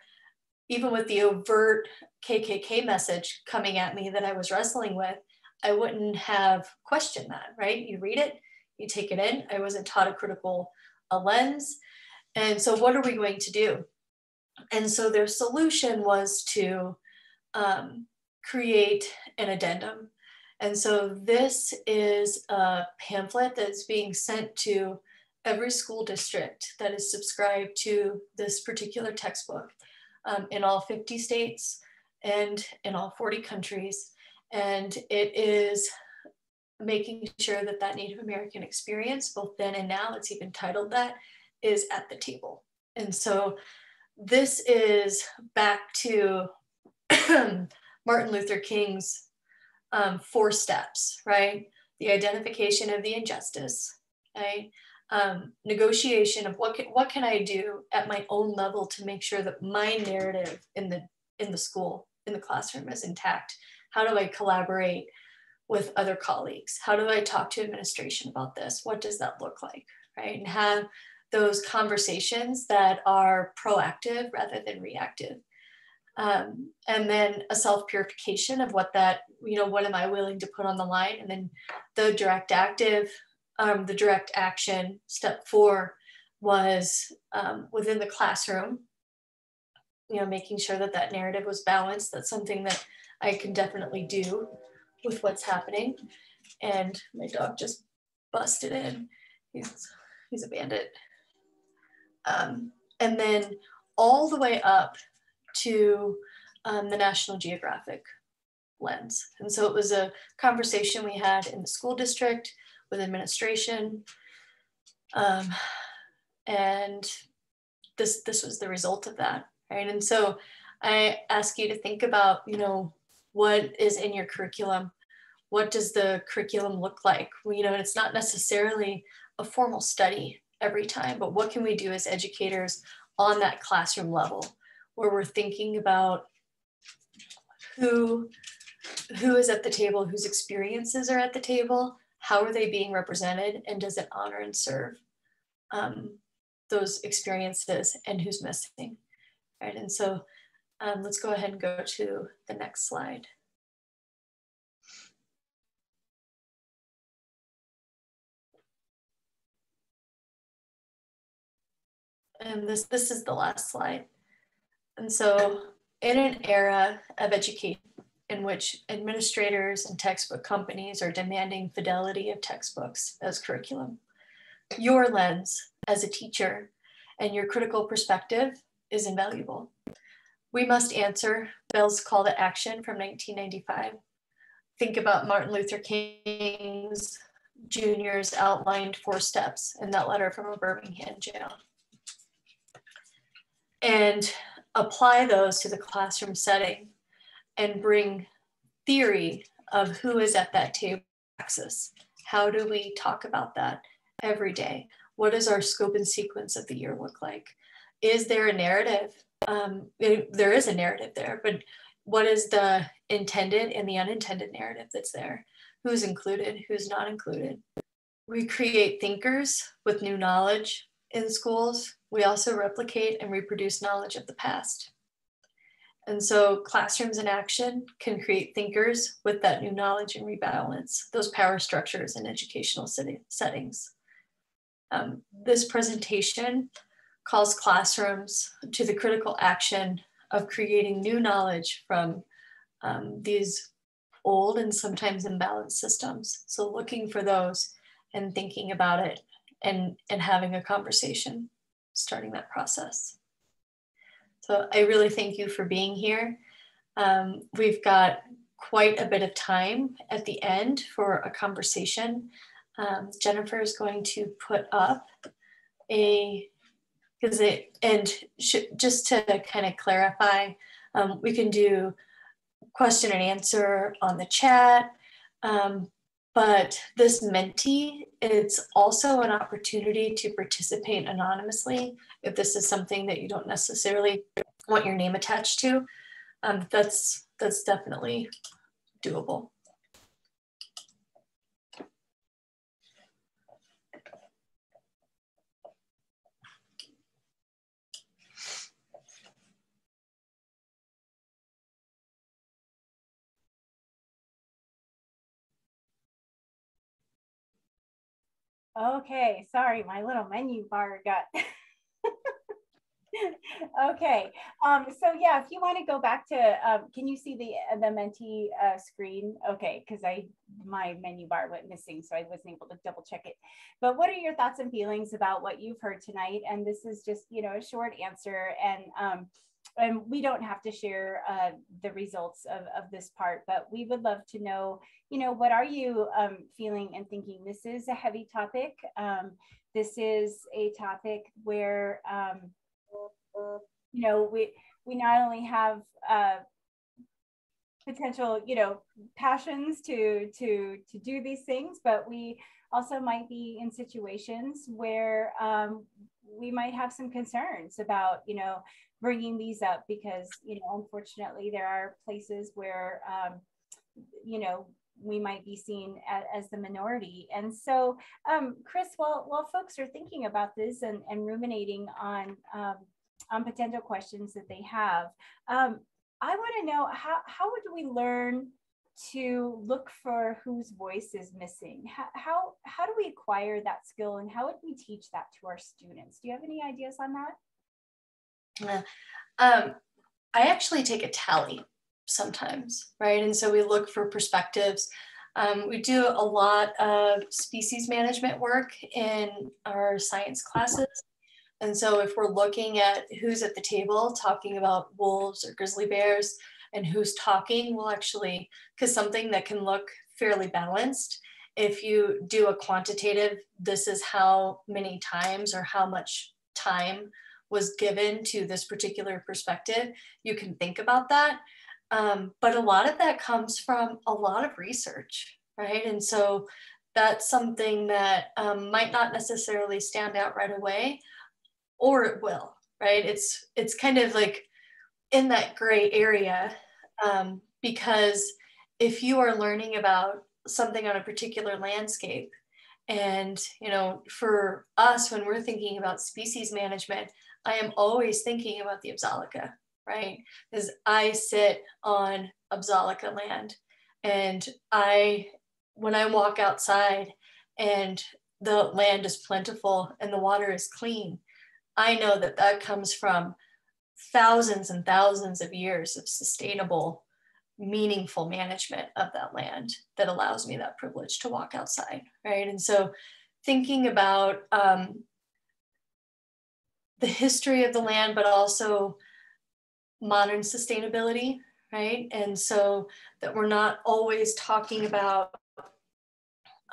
even with the overt KKK message coming at me that I was wrestling with, I wouldn't have questioned that, right? You read it, you take it in. I wasn't taught a critical a lens. And so, what are we going to do? And so, their solution was to um, create an addendum. And so, this is a pamphlet that's being sent to every school district that is subscribed to this particular textbook um, in all 50 states and in all 40 countries. And it is making sure that that Native American experience, both then and now, it's even titled that, is at the table. And so this is back to Martin Luther King's um, four steps, right? The identification of the injustice, right? Um, negotiation of what can, what can I do at my own level to make sure that my narrative in the in the school in the classroom is intact. How do I collaborate with other colleagues? How do I talk to administration about this? What does that look like, right? And have those conversations that are proactive rather than reactive. Um, and then a self purification of what that, you know, what am I willing to put on the line? And then the direct active, um, the direct action, step four was um, within the classroom, you know, making sure that that narrative was balanced. That's something that I can definitely do with what's happening. And my dog just busted in. He's he's a bandit. Um, and then all the way up to um, the National Geographic lens. And so it was a conversation we had in the school district with administration. Um, and this this was the result of that, right? And so I ask you to think about, you know, what is in your curriculum? What does the curriculum look like? You know it's not necessarily a formal study every time but what can we do as educators on that classroom level where we're thinking about who who is at the table whose experiences are at the table how are they being represented and does it honor and serve um, those experiences and who's missing right? And so um, let's go ahead and go to the next slide. And this, this is the last slide. And so in an era of education in which administrators and textbook companies are demanding fidelity of textbooks as curriculum, your lens as a teacher and your critical perspective is invaluable. We must answer Bell's call to action from 1995. Think about Martin Luther King's Jr.'s outlined four steps in that letter from a Birmingham jail. And apply those to the classroom setting and bring theory of who is at that table axis. How do we talk about that every day? What does our scope and sequence of the year look like? Is there a narrative um, it, there is a narrative there, but what is the intended and the unintended narrative that's there? Who's included, who's not included? We create thinkers with new knowledge in schools. We also replicate and reproduce knowledge of the past. And so classrooms in action can create thinkers with that new knowledge and rebalance those power structures in educational settings. Um, this presentation calls classrooms to the critical action of creating new knowledge from um, these old and sometimes imbalanced systems. So looking for those and thinking about it and, and having a conversation, starting that process. So I really thank you for being here. Um, we've got quite a bit of time at the end for a conversation. Um, Jennifer is going to put up a because it and sh- just to kind of clarify um, we can do question and answer on the chat um, but this Menti it's also an opportunity to participate anonymously if this is something that you don't necessarily want your name attached to um, that's that's definitely doable. Okay, sorry, my little menu bar got. okay, um, so yeah, if you want to go back to, um, can you see the the Menti uh, screen? Okay, because I my menu bar went missing, so I wasn't able to double check it. But what are your thoughts and feelings about what you've heard tonight? And this is just you know a short answer, and um, and we don't have to share uh, the results of, of this part, but we would love to know, you know, what are you um, feeling and thinking? This is a heavy topic. Um, this is a topic where, um, you know, we, we not only have uh, potential, you know, passions to, to, to do these things, but we also might be in situations where um, we might have some concerns about, you know, bringing these up because, you know, unfortunately, there are places where, um, you know, we might be seen as, as the minority. And so, um, Chris, while, while folks are thinking about this and, and ruminating on, um, on potential questions that they have, um, I want to know how, how would we learn to look for whose voice is missing? How, how, how do we acquire that skill and how would we teach that to our students? Do you have any ideas on that? Um, I actually take a tally sometimes, right? And so we look for perspectives. Um, we do a lot of species management work in our science classes. And so if we're looking at who's at the table talking about wolves or grizzly bears and who's talking, we'll actually, because something that can look fairly balanced, if you do a quantitative, this is how many times or how much time was given to this particular perspective, you can think about that. Um, but a lot of that comes from a lot of research, right? And so that's something that um, might not necessarily stand out right away, or it will, right? It's it's kind of like in that gray area um, because if you are learning about something on a particular landscape, and you know, for us when we're thinking about species management, I am always thinking about the Apsáalooke, right? Because I sit on Apsáalooke land and I, when I walk outside and the land is plentiful and the water is clean, I know that that comes from thousands and thousands of years of sustainable, meaningful management of that land that allows me that privilege to walk outside, right? And so thinking about um, the history of the land, but also modern sustainability, right? And so that we're not always talking about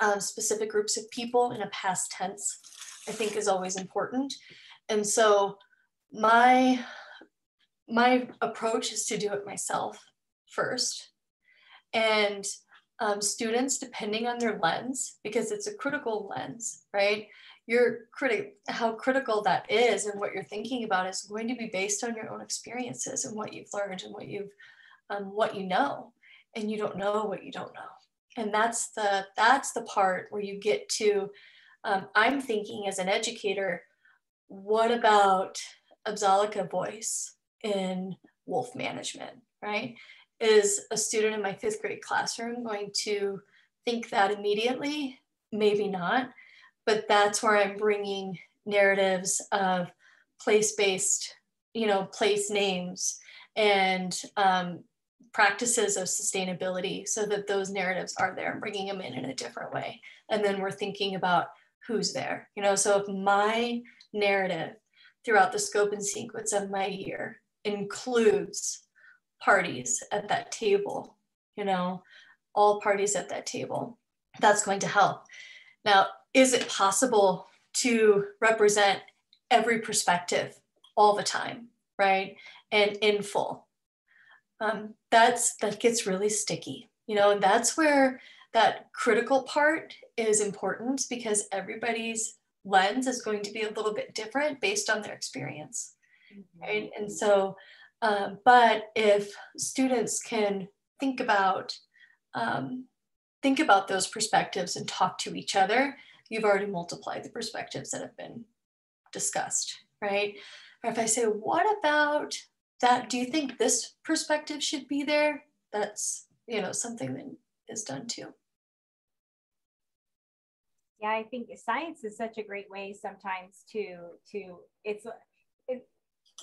um, specific groups of people in a past tense, I think is always important. And so my my approach is to do it myself first. And um, students, depending on their lens, because it's a critical lens, right? Your critic how critical that is and what you're thinking about is going to be based on your own experiences and what you've learned and what you've um, what you know. And you don't know what you don't know. And that's the that's the part where you get to um, i'm thinking as an educator what about Apsáalooke voice in wolf management right? Is a student in my fifth grade classroom going to think that immediately? Maybe not but that's where I'm bringing narratives of place-based, you know, place names and um, practices of sustainability so that those narratives are there and bringing them in in a different way. And then we're thinking about who's there, you know, so if my narrative throughout the scope and sequence of my year includes parties at that table, you know, all parties at that table, that's going to help. Now, is it possible to represent every perspective all the time, right? And in full. Um, that's that gets really sticky, you know, and that's where that critical part is important because everybody's lens is going to be a little bit different based on their experience, right? And so Uh, but if students can think about um, think about those perspectives and talk to each other, you've already multiplied the perspectives that have been discussed, right? Or if I say, what about that? Do you think this perspective should be there? That's, you know, something that is done too. Yeah, I think science is such a great way sometimes to to it's it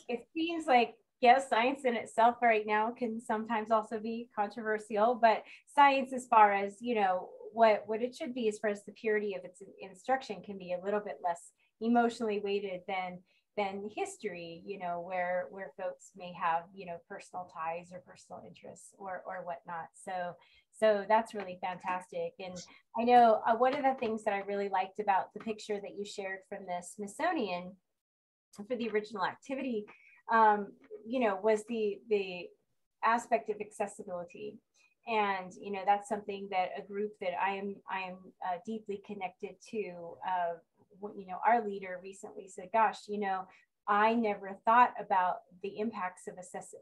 it seems like yes, science in itself right now can sometimes also be controversial, but science as far as, you know, what what it should be as far as the purity of its instruction can be a little bit less emotionally weighted than than history, you know, where where folks may have, you know, personal ties or personal interests or or whatnot. So so that's really fantastic. And I know uh, one of the things that I really liked about the picture that you shared from the Smithsonian for the original activity, um, you know, was the the aspect of accessibility. And you know that's something that a group that I am I am uh, deeply connected to. Uh, you know, our leader recently said, "Gosh, you know, I never thought about the impacts of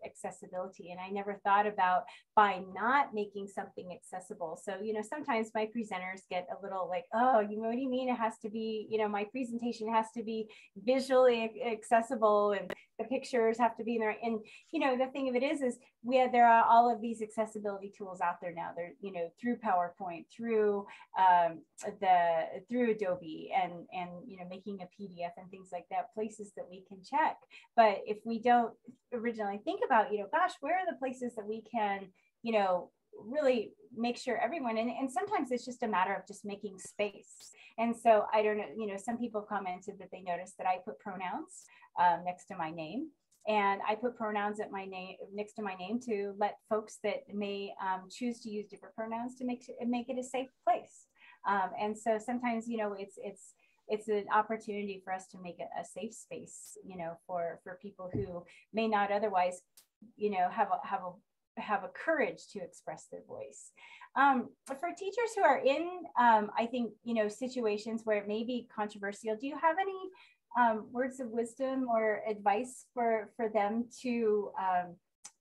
accessibility and I never thought about by not making something accessible. So, you know, sometimes my presenters get a little like, oh, you know, what do you mean it has to be, you know, my presentation has to be visually accessible and the pictures have to be in there. And, you know, the thing of it is, is we have, there are all of these accessibility tools out there now. They're, you know, through PowerPoint, through um, the, through Adobe and, and, you know, making a PDF and things like that, places that we can check. But if we don't originally think about, you know, gosh, where are the places that we can, you know, really make sure everyone and, and sometimes it's just a matter of just making space and so i don't know you know some people commented that they noticed that i put pronouns um, next to my name and I put pronouns at my name next to my name to let folks that may um, choose to use different pronouns to make make it a safe place. Um, and so sometimes you know it's it's it's an opportunity for us to make it a safe space, you know, for for people who may not otherwise, you know, have a have a have a courage to express their voice. Um, for teachers who are in, um, I think, you know, situations where it may be controversial, do you have any um, words of wisdom or advice for for them to um,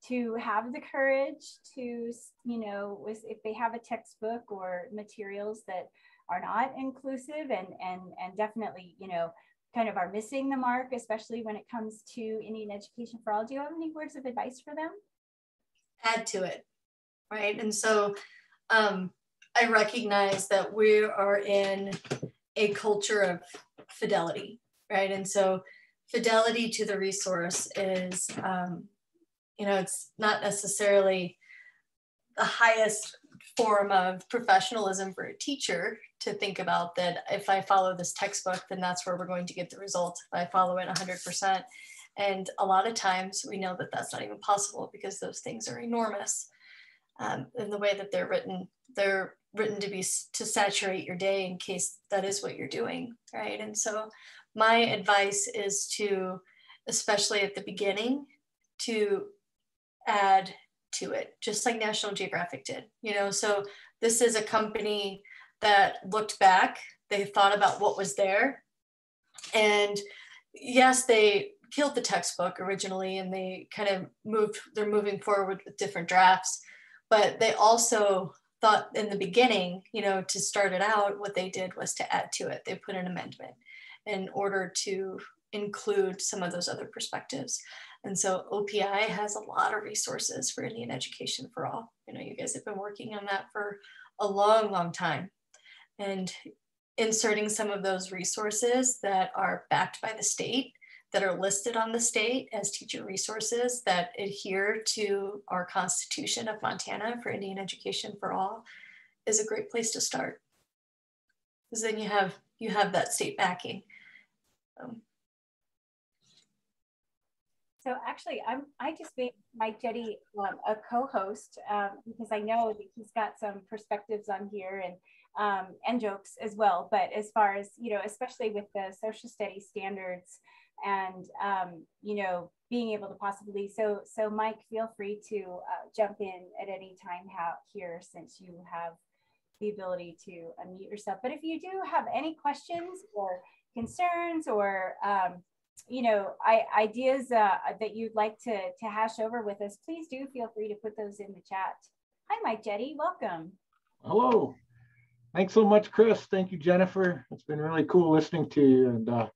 to have the courage to you know if they have a textbook or materials that are not inclusive and and and definitely you know kind of are missing the mark especially when it comes to indian education for all do you have any words of advice for them? Add to it right? And so um, i recognize that we are in a culture of fidelity right? And so fidelity to the resource is, um, you know, it's not necessarily the highest form of professionalism for a teacher to think about that if I follow this textbook, then that's where we're going to get the result. If I follow it 100%. And a lot of times we know that that's not even possible because those things are enormous. Um, in the way that they're written, they're written to be to saturate your day in case that is what you're doing, right? And so my advice is to, especially at the beginning, to add to it, just like National Geographic did. You know, so this is a company that looked back, they thought about what was there. And yes, they killed the textbook originally and they kind of moved, they're moving forward with different drafts, but they also thought in the beginning, you know, to start it out, what they did was to add to it. They put an amendment in order to include some of those other perspectives. And so OPI has a lot of resources for Indian education for all. You know, you guys have been working on that for a long, long time. And inserting some of those resources that are backed by the state, that are listed on the state as teacher resources that adhere to our Constitution of Montana for Indian education for all is a great place to start. Because then you have you have that state backing. Um, so actually, I'm I just made Mike Jetty um, a co-host um, because I know that he's got some perspectives on here and um, and jokes as well. But as far as you know, especially with the social studies standards and um, you know being able to possibly so so Mike, feel free to uh, jump in at any time how, here since you have the ability to unmute yourself. But if you do have any questions or concerns or um, you know, I, ideas uh, that you'd like to, to hash over with us, please do feel free to put those in the chat. Hi, Mike Jetty, welcome. Hello. Thanks so much, Chris. Thank you, Jennifer. It's been really cool listening to you. And, uh,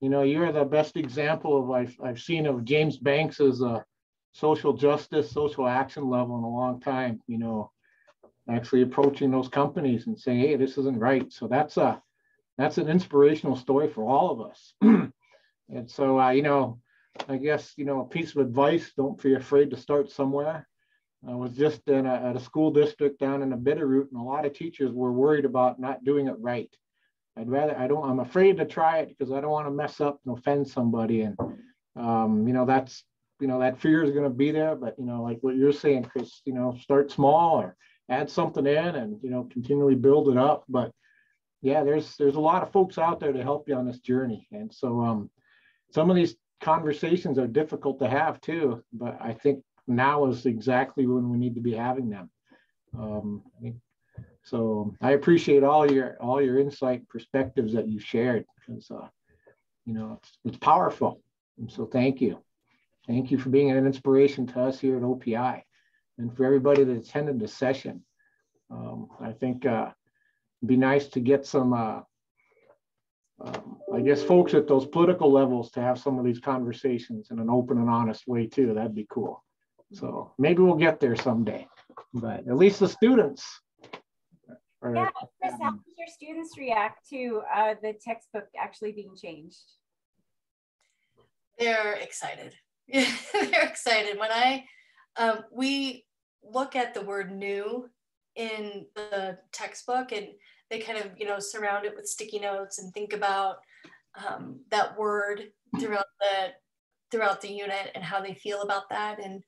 you know, you're the best example of I've, I've seen of James Banks as a social justice, social action level in a long time, you know, actually approaching those companies and saying, hey, this isn't right. So that's a, that's an inspirational story for all of us. and so, uh, you know, I guess, you know, a piece of advice, don't be afraid to start somewhere. I was just in a, at a school district down in the Bitterroot and a lot of teachers were worried about not doing it right. I'd rather, I don't, I'm afraid to try it because I don't want to mess up and offend somebody. And, um, you know, that's, you know, that fear is going to be there, but, you know, like what you're saying, Chris, you know, start small or add something in and, you know, continually build it up. But yeah, there's, there's a lot of folks out there to help you on this journey. And so, um, some of these conversations are difficult to have too, but I think now is exactly when we need to be having them. Um, so I appreciate all your all your insight perspectives that you shared because uh, you know it's, it's powerful. And so thank you, thank you for being an inspiration to us here at OPI, and for everybody that attended the session. Um, I think uh, be nice to get some. Uh, um, I guess folks at those political levels to have some of these conversations in an open and honest way too. That'd be cool. So maybe we'll get there someday, but at least the students. Are, yeah, Chris, how did your students react to uh, the textbook actually being changed? They're excited. They're excited. When I, um, we look at the word new in the textbook and they kind of, you know, surround it with sticky notes and think about um, that word throughout the throughout the unit and how they feel about that and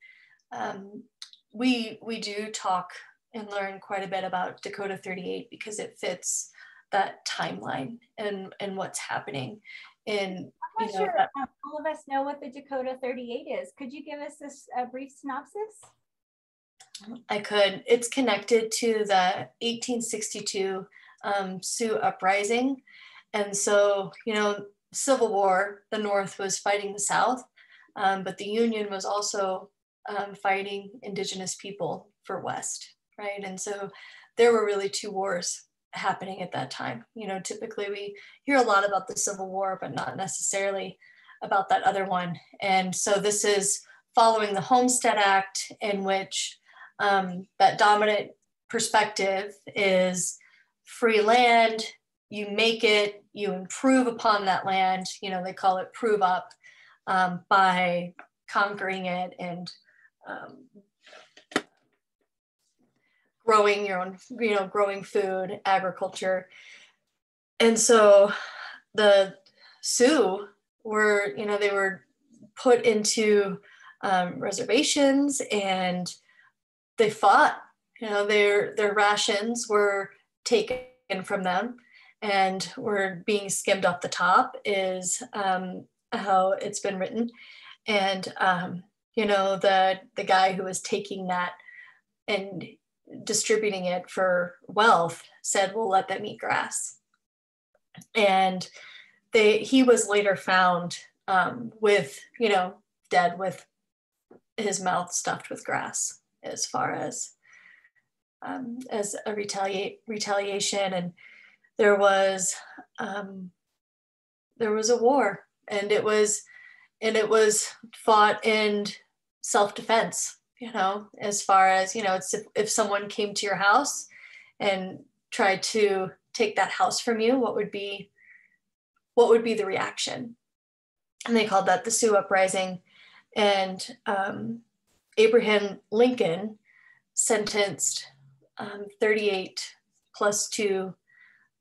um, we we do talk and learn quite a bit about Dakota 38 because it fits that timeline and and what's happening. And I'm not sure that, all of us know what the Dakota 38 is. Could you give us this a brief synopsis? I could. It's connected to the 1862 um, Sioux uprising, and so you know, Civil War. The North was fighting the South, um, but the Union was also um, fighting indigenous people for West, right? And so there were really two wars happening at that time. You know, typically we hear a lot about the Civil War, but not necessarily about that other one. And so this is following the Homestead Act, in which um, that dominant perspective is free land, you make it, you improve upon that land, you know, they call it prove up um, by conquering it and um, growing your own, you know, growing food, agriculture. And so the Sioux were, you know, they were put into um, reservations and they fought. You know, their their rations were taken from them and were being skimmed off the top is um, how it's been written. And um, you know the the guy who was taking that and distributing it for wealth said we'll let them eat grass and they he was later found um, with you know dead with his mouth stuffed with grass as far as um, as a retaliate retaliation. And there was um, there was a war and it was and it was fought in self-defense you know as far as you know it's if, if someone came to your house and tried to take that house from you what would be what would be the reaction? And they called that the sioux uprising. And um, abraham lincoln sentenced um, 38 plus two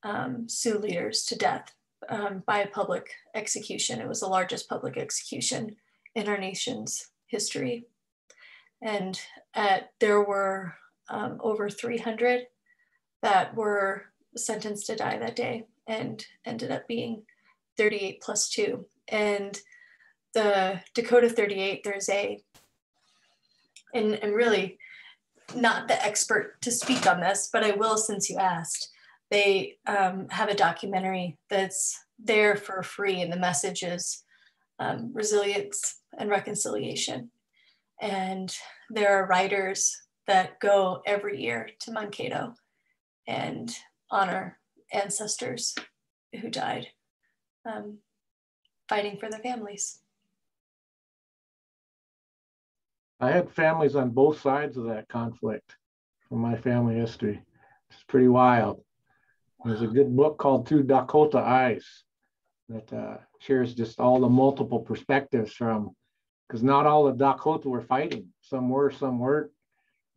um, sioux leaders to death um, by public execution it was the largest public execution in our nation's history. And at, there were um, over 300 that were sentenced to die that day and ended up being 38 plus two. And the Dakota 38, there's a, and, and really not the expert to speak on this, but I will since you asked. They um, have a documentary that's there for free, and the message is um, resilience and reconciliation. And there are writers that go every year to Mankato and honor ancestors who died um, fighting for their families. I had families on both sides of that conflict from my family history. It's pretty wild. There's a good book called Through Dakota Eyes that uh, shares just all the multiple perspectives from, because not all the Dakota were fighting. Some were, some weren't.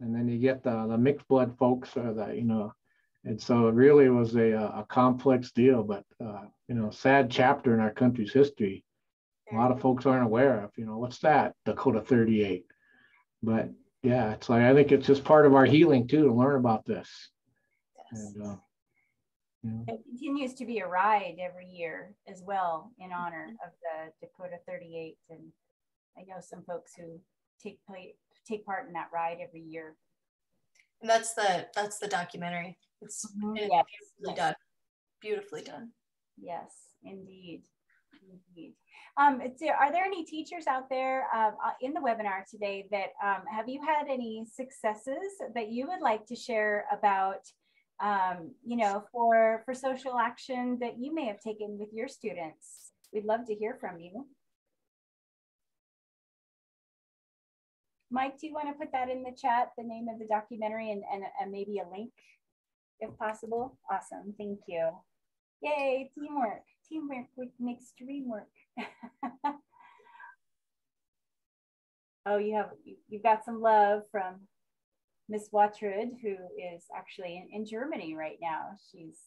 And then you get the, the mixed blood folks, or the, you know, and so it really was a, a complex deal, but, uh, you know, sad chapter in our country's history. A lot of folks aren't aware of, you know, what's that? Dakota 38. But yeah, it's like, I think it's just part of our healing too, to learn about this. Yes. And, uh, It continues to be a ride every year as well in honor of the Dakota 38. And I know some folks who take play, take part in that ride every year. And that's the that's the documentary. It's, Mhm, it's yes, beautifully yes. done. Beautifully done. Yes, indeed. Um, are there any teachers out there um, uh, in the webinar today that um, have you had any successes that you would like to share about, um, you know, for for social action that you may have taken with your students? We'd love to hear from you. Mike, do you want to put that in the chat, the name of the documentary and, and, and maybe a link if possible? Awesome, thank you. Yay, teamwork. Teamwork makes dream work. oh, you have you- you've got some love from Miss Wattrud, who is actually in, in Germany right now. She's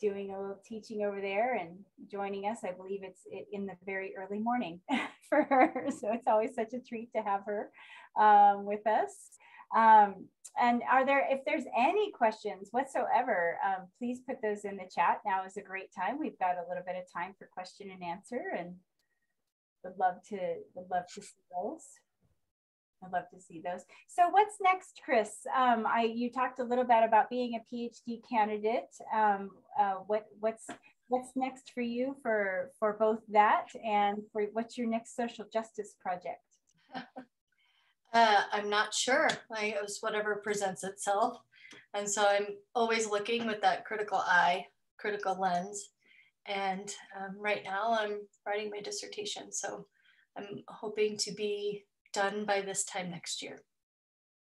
doing a little teaching over there and joining us. I believe it's in the very early morning for her. So it's always such a treat to have her um, with us. Um, and are there, if there's any questions whatsoever, um, please put those in the chat. Now is a great time. We've got a little bit of time for question and answer and would love to, would love to see those. I'd love to see those. So what's next, Chris? Um, I, you talked a little bit about being a PhD candidate. Um, uh, what, what's, what's next for you for, for both that and for what's your next social justice project? Uh, I'm not sure. Like it was whatever presents itself. And so I'm always looking with that critical eye, critical lens. And um, right now I'm writing my dissertation. So I'm hoping to be done by this time next year.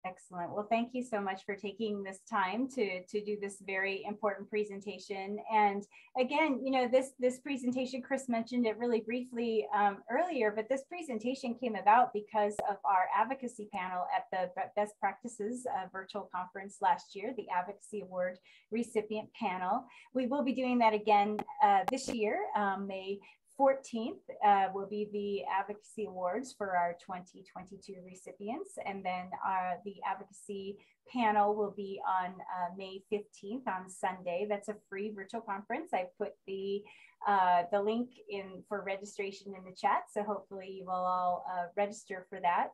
Excellent. Well, thank you so much for taking this time to, to do this very important presentation. And again, you know, this, this presentation, Chris mentioned it really briefly um, earlier, but this presentation came about because of our advocacy panel at the Best Practices uh, virtual conference last year, the Advocacy Award recipient panel. We will be doing that again uh, this year, um, May 14th uh, will be the Advocacy Awards for our 2022 recipients. And then uh, the Advocacy panel will be on uh, May 15th on Sunday. That's a free virtual conference. I put the uh, the link in for registration in the chat. So hopefully you will all uh, register for that.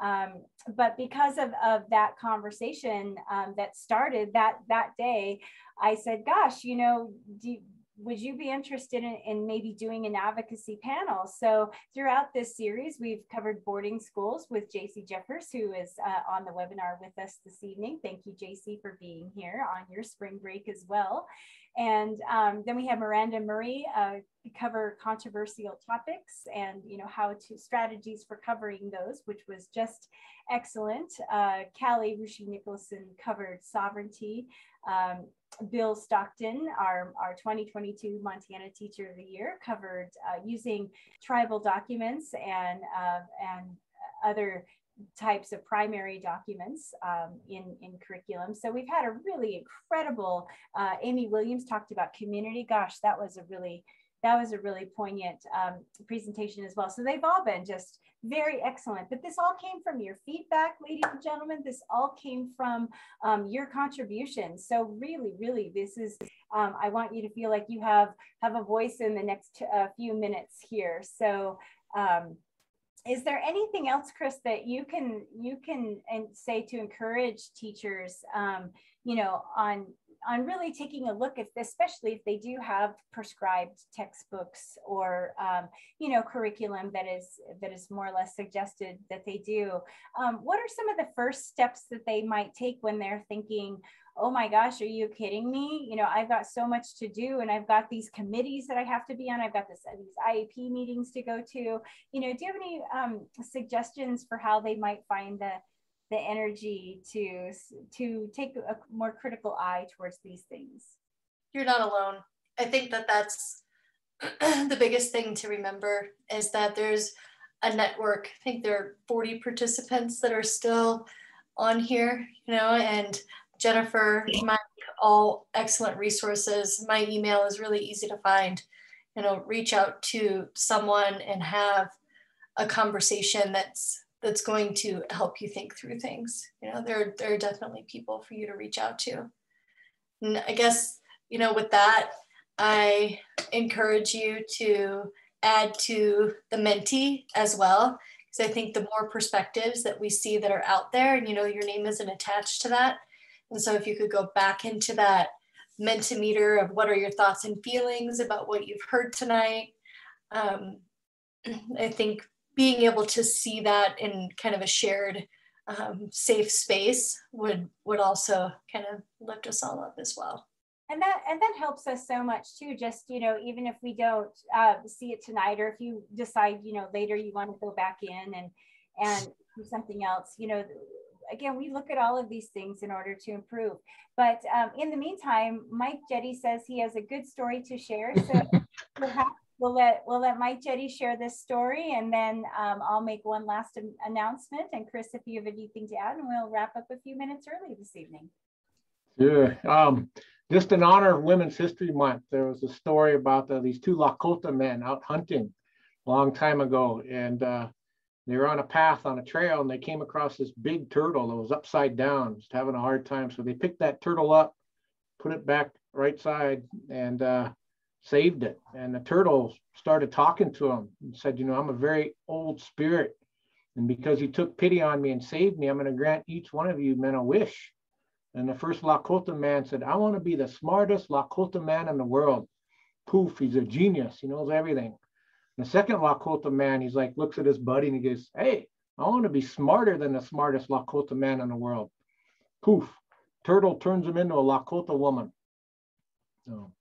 Um, but because of, of that conversation um, that started that, that day, I said, gosh, you know, do, would you be interested in, in, maybe doing an advocacy panel? So throughout this series, we've covered boarding schools with JC Jeffers, who is uh, on the webinar with us this evening. Thank you, JC, for being here on your spring break as well. And um, then we have Miranda Murray uh, cover controversial topics and you know how to strategies for covering those, which was just excellent. Uh, Callie Rushi Nicholson covered sovereignty. Um, Bill Stockton, our, our 2022 Montana Teacher of the Year, covered uh, using tribal documents and, uh, and other types of primary documents um, in, in curriculum. So we've had a really incredible, uh, Amy Williams talked about community. Gosh, that was a really, that was a really poignant um, presentation as well. So they've all been just very excellent. But this all came from your feedback, ladies and gentlemen. This all came from um, your contributions. So really, really, this is, um, I want you to feel like you have, have a voice in the next uh, few minutes here. So um, is there anything else, Chris, that you can you can and say to encourage teachers, um, you know, on on really taking a look at this, especially if they do have prescribed textbooks or um, you know curriculum that is that is more or less suggested that they do. Um, what are some of the first steps that they might take when they're thinking, oh my gosh, are you kidding me? You know, I've got so much to do and I've got these committees that I have to be on. I've got this, uh, these IEP meetings to go to. You know, do you have any um, suggestions for how they might find the the energy to to take a more critical eye towards these things? You're not alone. I think that that's the biggest thing to remember is that there's a network. I think there are 40 participants that are still on here, you know, and Jennifer, my all excellent resources. My email is really easy to find. You know, reach out to someone and have a conversation that's that's going to help you think through things. You know, there there are definitely people for you to reach out to. And I guess you know with that, I encourage you to add to the Menti as well because I think the more perspectives that we see that are out there, and you know your name isn't attached to that, and so if you could go back into that Mentimeter of what are your thoughts and feelings about what you've heard tonight, um, I think being able to see that in kind of a shared um, safe space would would also kind of lift us all up as well and that and that helps us so much too just you know even if we don't uh, see it tonight or if you decide you know later you want to go back in and and do something else you know again, we look at all of these things in order to improve. But um, in the meantime, Mike Jetty says he has a good story to share. So perhaps we'll let we'll let Mike Jetty share this story, and then um, I'll make one last announcement. And Chris, if you have anything to add, and we'll wrap up a few minutes early this evening. Yeah. Um, just in honor of Women's History Month, there was a story about uh, these two Lakota men out hunting a long time ago, and uh, they were on a path on a trail and they came across this big turtle that was upside down, just having a hard time. So they picked that turtle up, put it back right side, and uh, saved it. And the turtle started talking to him and said, You know, I'm a very old spirit. And because you took pity on me and saved me, I'm going to grant each one of you men a wish. And the first Lakota man said, I want to be the smartest Lakota man in the world. Poof, he's a genius. He knows everything. The second Lakota man, he's like, looks at his buddy and he goes, Hey, I want to be smarter than the smartest Lakota man in the world. Poof, turtle turns him into a Lakota woman. So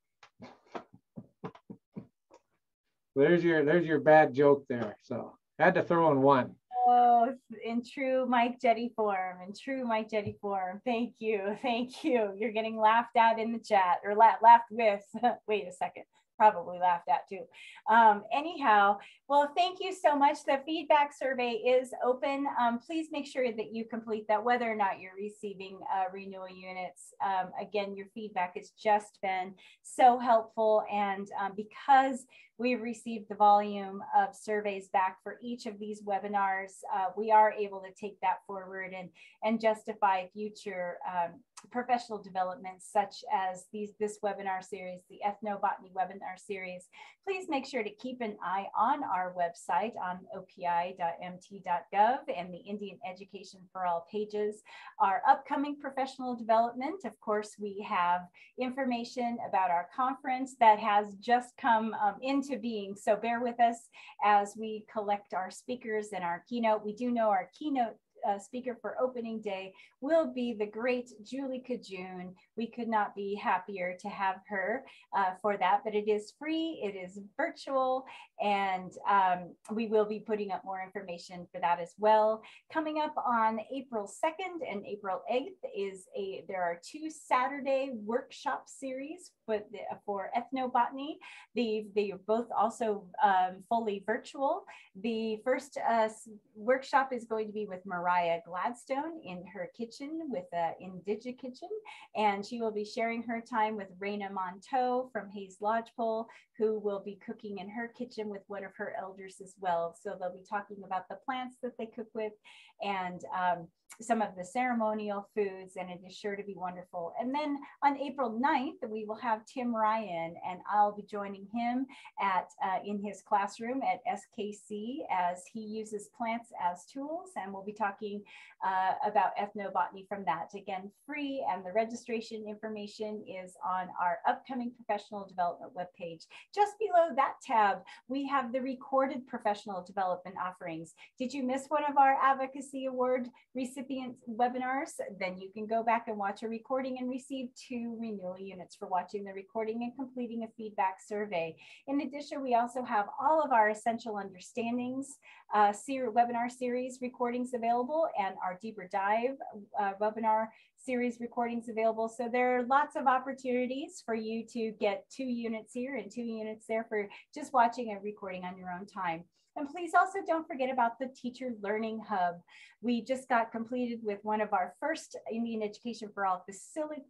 there's your there's your bad joke there. So I had to throw in one. Oh, in true Mike Jetty form, in true Mike Jetty form. Thank you, thank you. You're getting laughed at in the chat or la- laughed with. Wait a second probably laughed at too. Um, anyhow, well, thank you so much. The feedback survey is open. Um, please make sure that you complete that, whether or not you're receiving uh, renewal units. Um, again, your feedback has just been so helpful. And um, because we've received the volume of surveys back for each of these webinars, uh, we are able to take that forward and, and justify future um, professional developments such as these this webinar series, the ethnobotany webinar series. Please make sure to keep an eye on our website on opi.mt.gov and the Indian Education for All pages. Our upcoming professional development, of course, we have information about our conference that has just come um, into being. So bear with us as we collect our speakers and our keynote. We do know our keynote uh, speaker for opening day will be the great Julie Cajune. We could not be happier to have her uh, for that, but it is free, it is virtual, and um, we will be putting up more information for that as well. Coming up on April 2nd and April 8th is a, there are two Saturday workshop series for, the, for ethnobotany. The, they are both also um, fully virtual. The first uh, workshop is going to be with Mariah Gladstone in her kitchen with uh, Indigikitchen, and she will be sharing her time with Raina Monteau from Hays Lodgepole, who will be cooking in her kitchen with one of her elders as well. So they'll be talking about the plants that they cook with and um, some of the ceremonial foods, and it is sure to be wonderful. And then on April 9th, we will have Tim Ryan, and I'll be joining him at uh, in his classroom at SKC as he uses plants as tools, and we'll be talking uh, about ethnobotany from that. Again, free, and the registration registration information is on our upcoming professional development webpage. Just below that tab, we have the recorded professional development offerings. Did you miss one of our Advocacy Award recipient webinars? Then you can go back and watch a recording and receive two renewal units for watching the recording and completing a feedback survey. In addition, we also have all of our essential understandings uh, ser webinar series recordings available and our deeper dive uh, webinar series recordings available. So there are lots of opportunities for you to get two units here and two units there for just watching a recording on your own time. And please also don't forget about the Teacher Learning Hub. We just got completed with one of our first Indian Education for All facility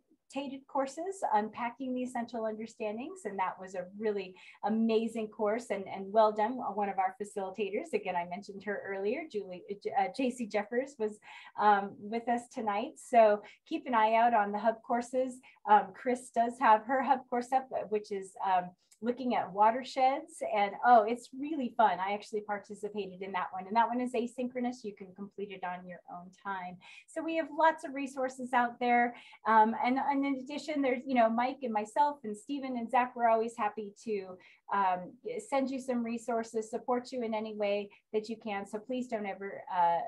courses, Unpacking the Essential Understandings. And that was a really amazing course and, and well done. One of our facilitators, again, I mentioned her earlier, Julie, uh, JC Jeffers was um, with us tonight. So keep an eye out on the hub courses. Um, Chris does have her hub course up, which is um, looking at watersheds and oh it's really fun. I actually participated in that one and that one is asynchronous. You can complete it on your own time. So we have lots of resources out there. Um, and, and in addition there's you know mike and myself and stephen and zach we're always happy to um, send you some resources support you in any way that you can. So please don't ever uh,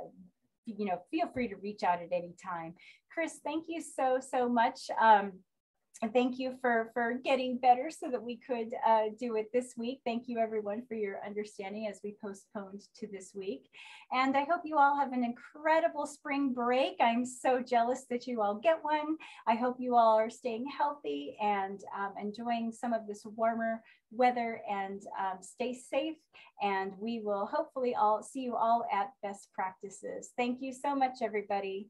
you know feel free to reach out at any time. Chris thank you so so much. Um, thank you for for getting better so that we could uh, do it this week. Thank you everyone for your understanding as we postponed to this week. And I hope you all have an incredible spring break. I'm so jealous that you all get one. I hope you all are staying healthy and um, enjoying some of this warmer weather and um, stay safe. And we will hopefully all see you all at best practices. Thank you so much, everybody.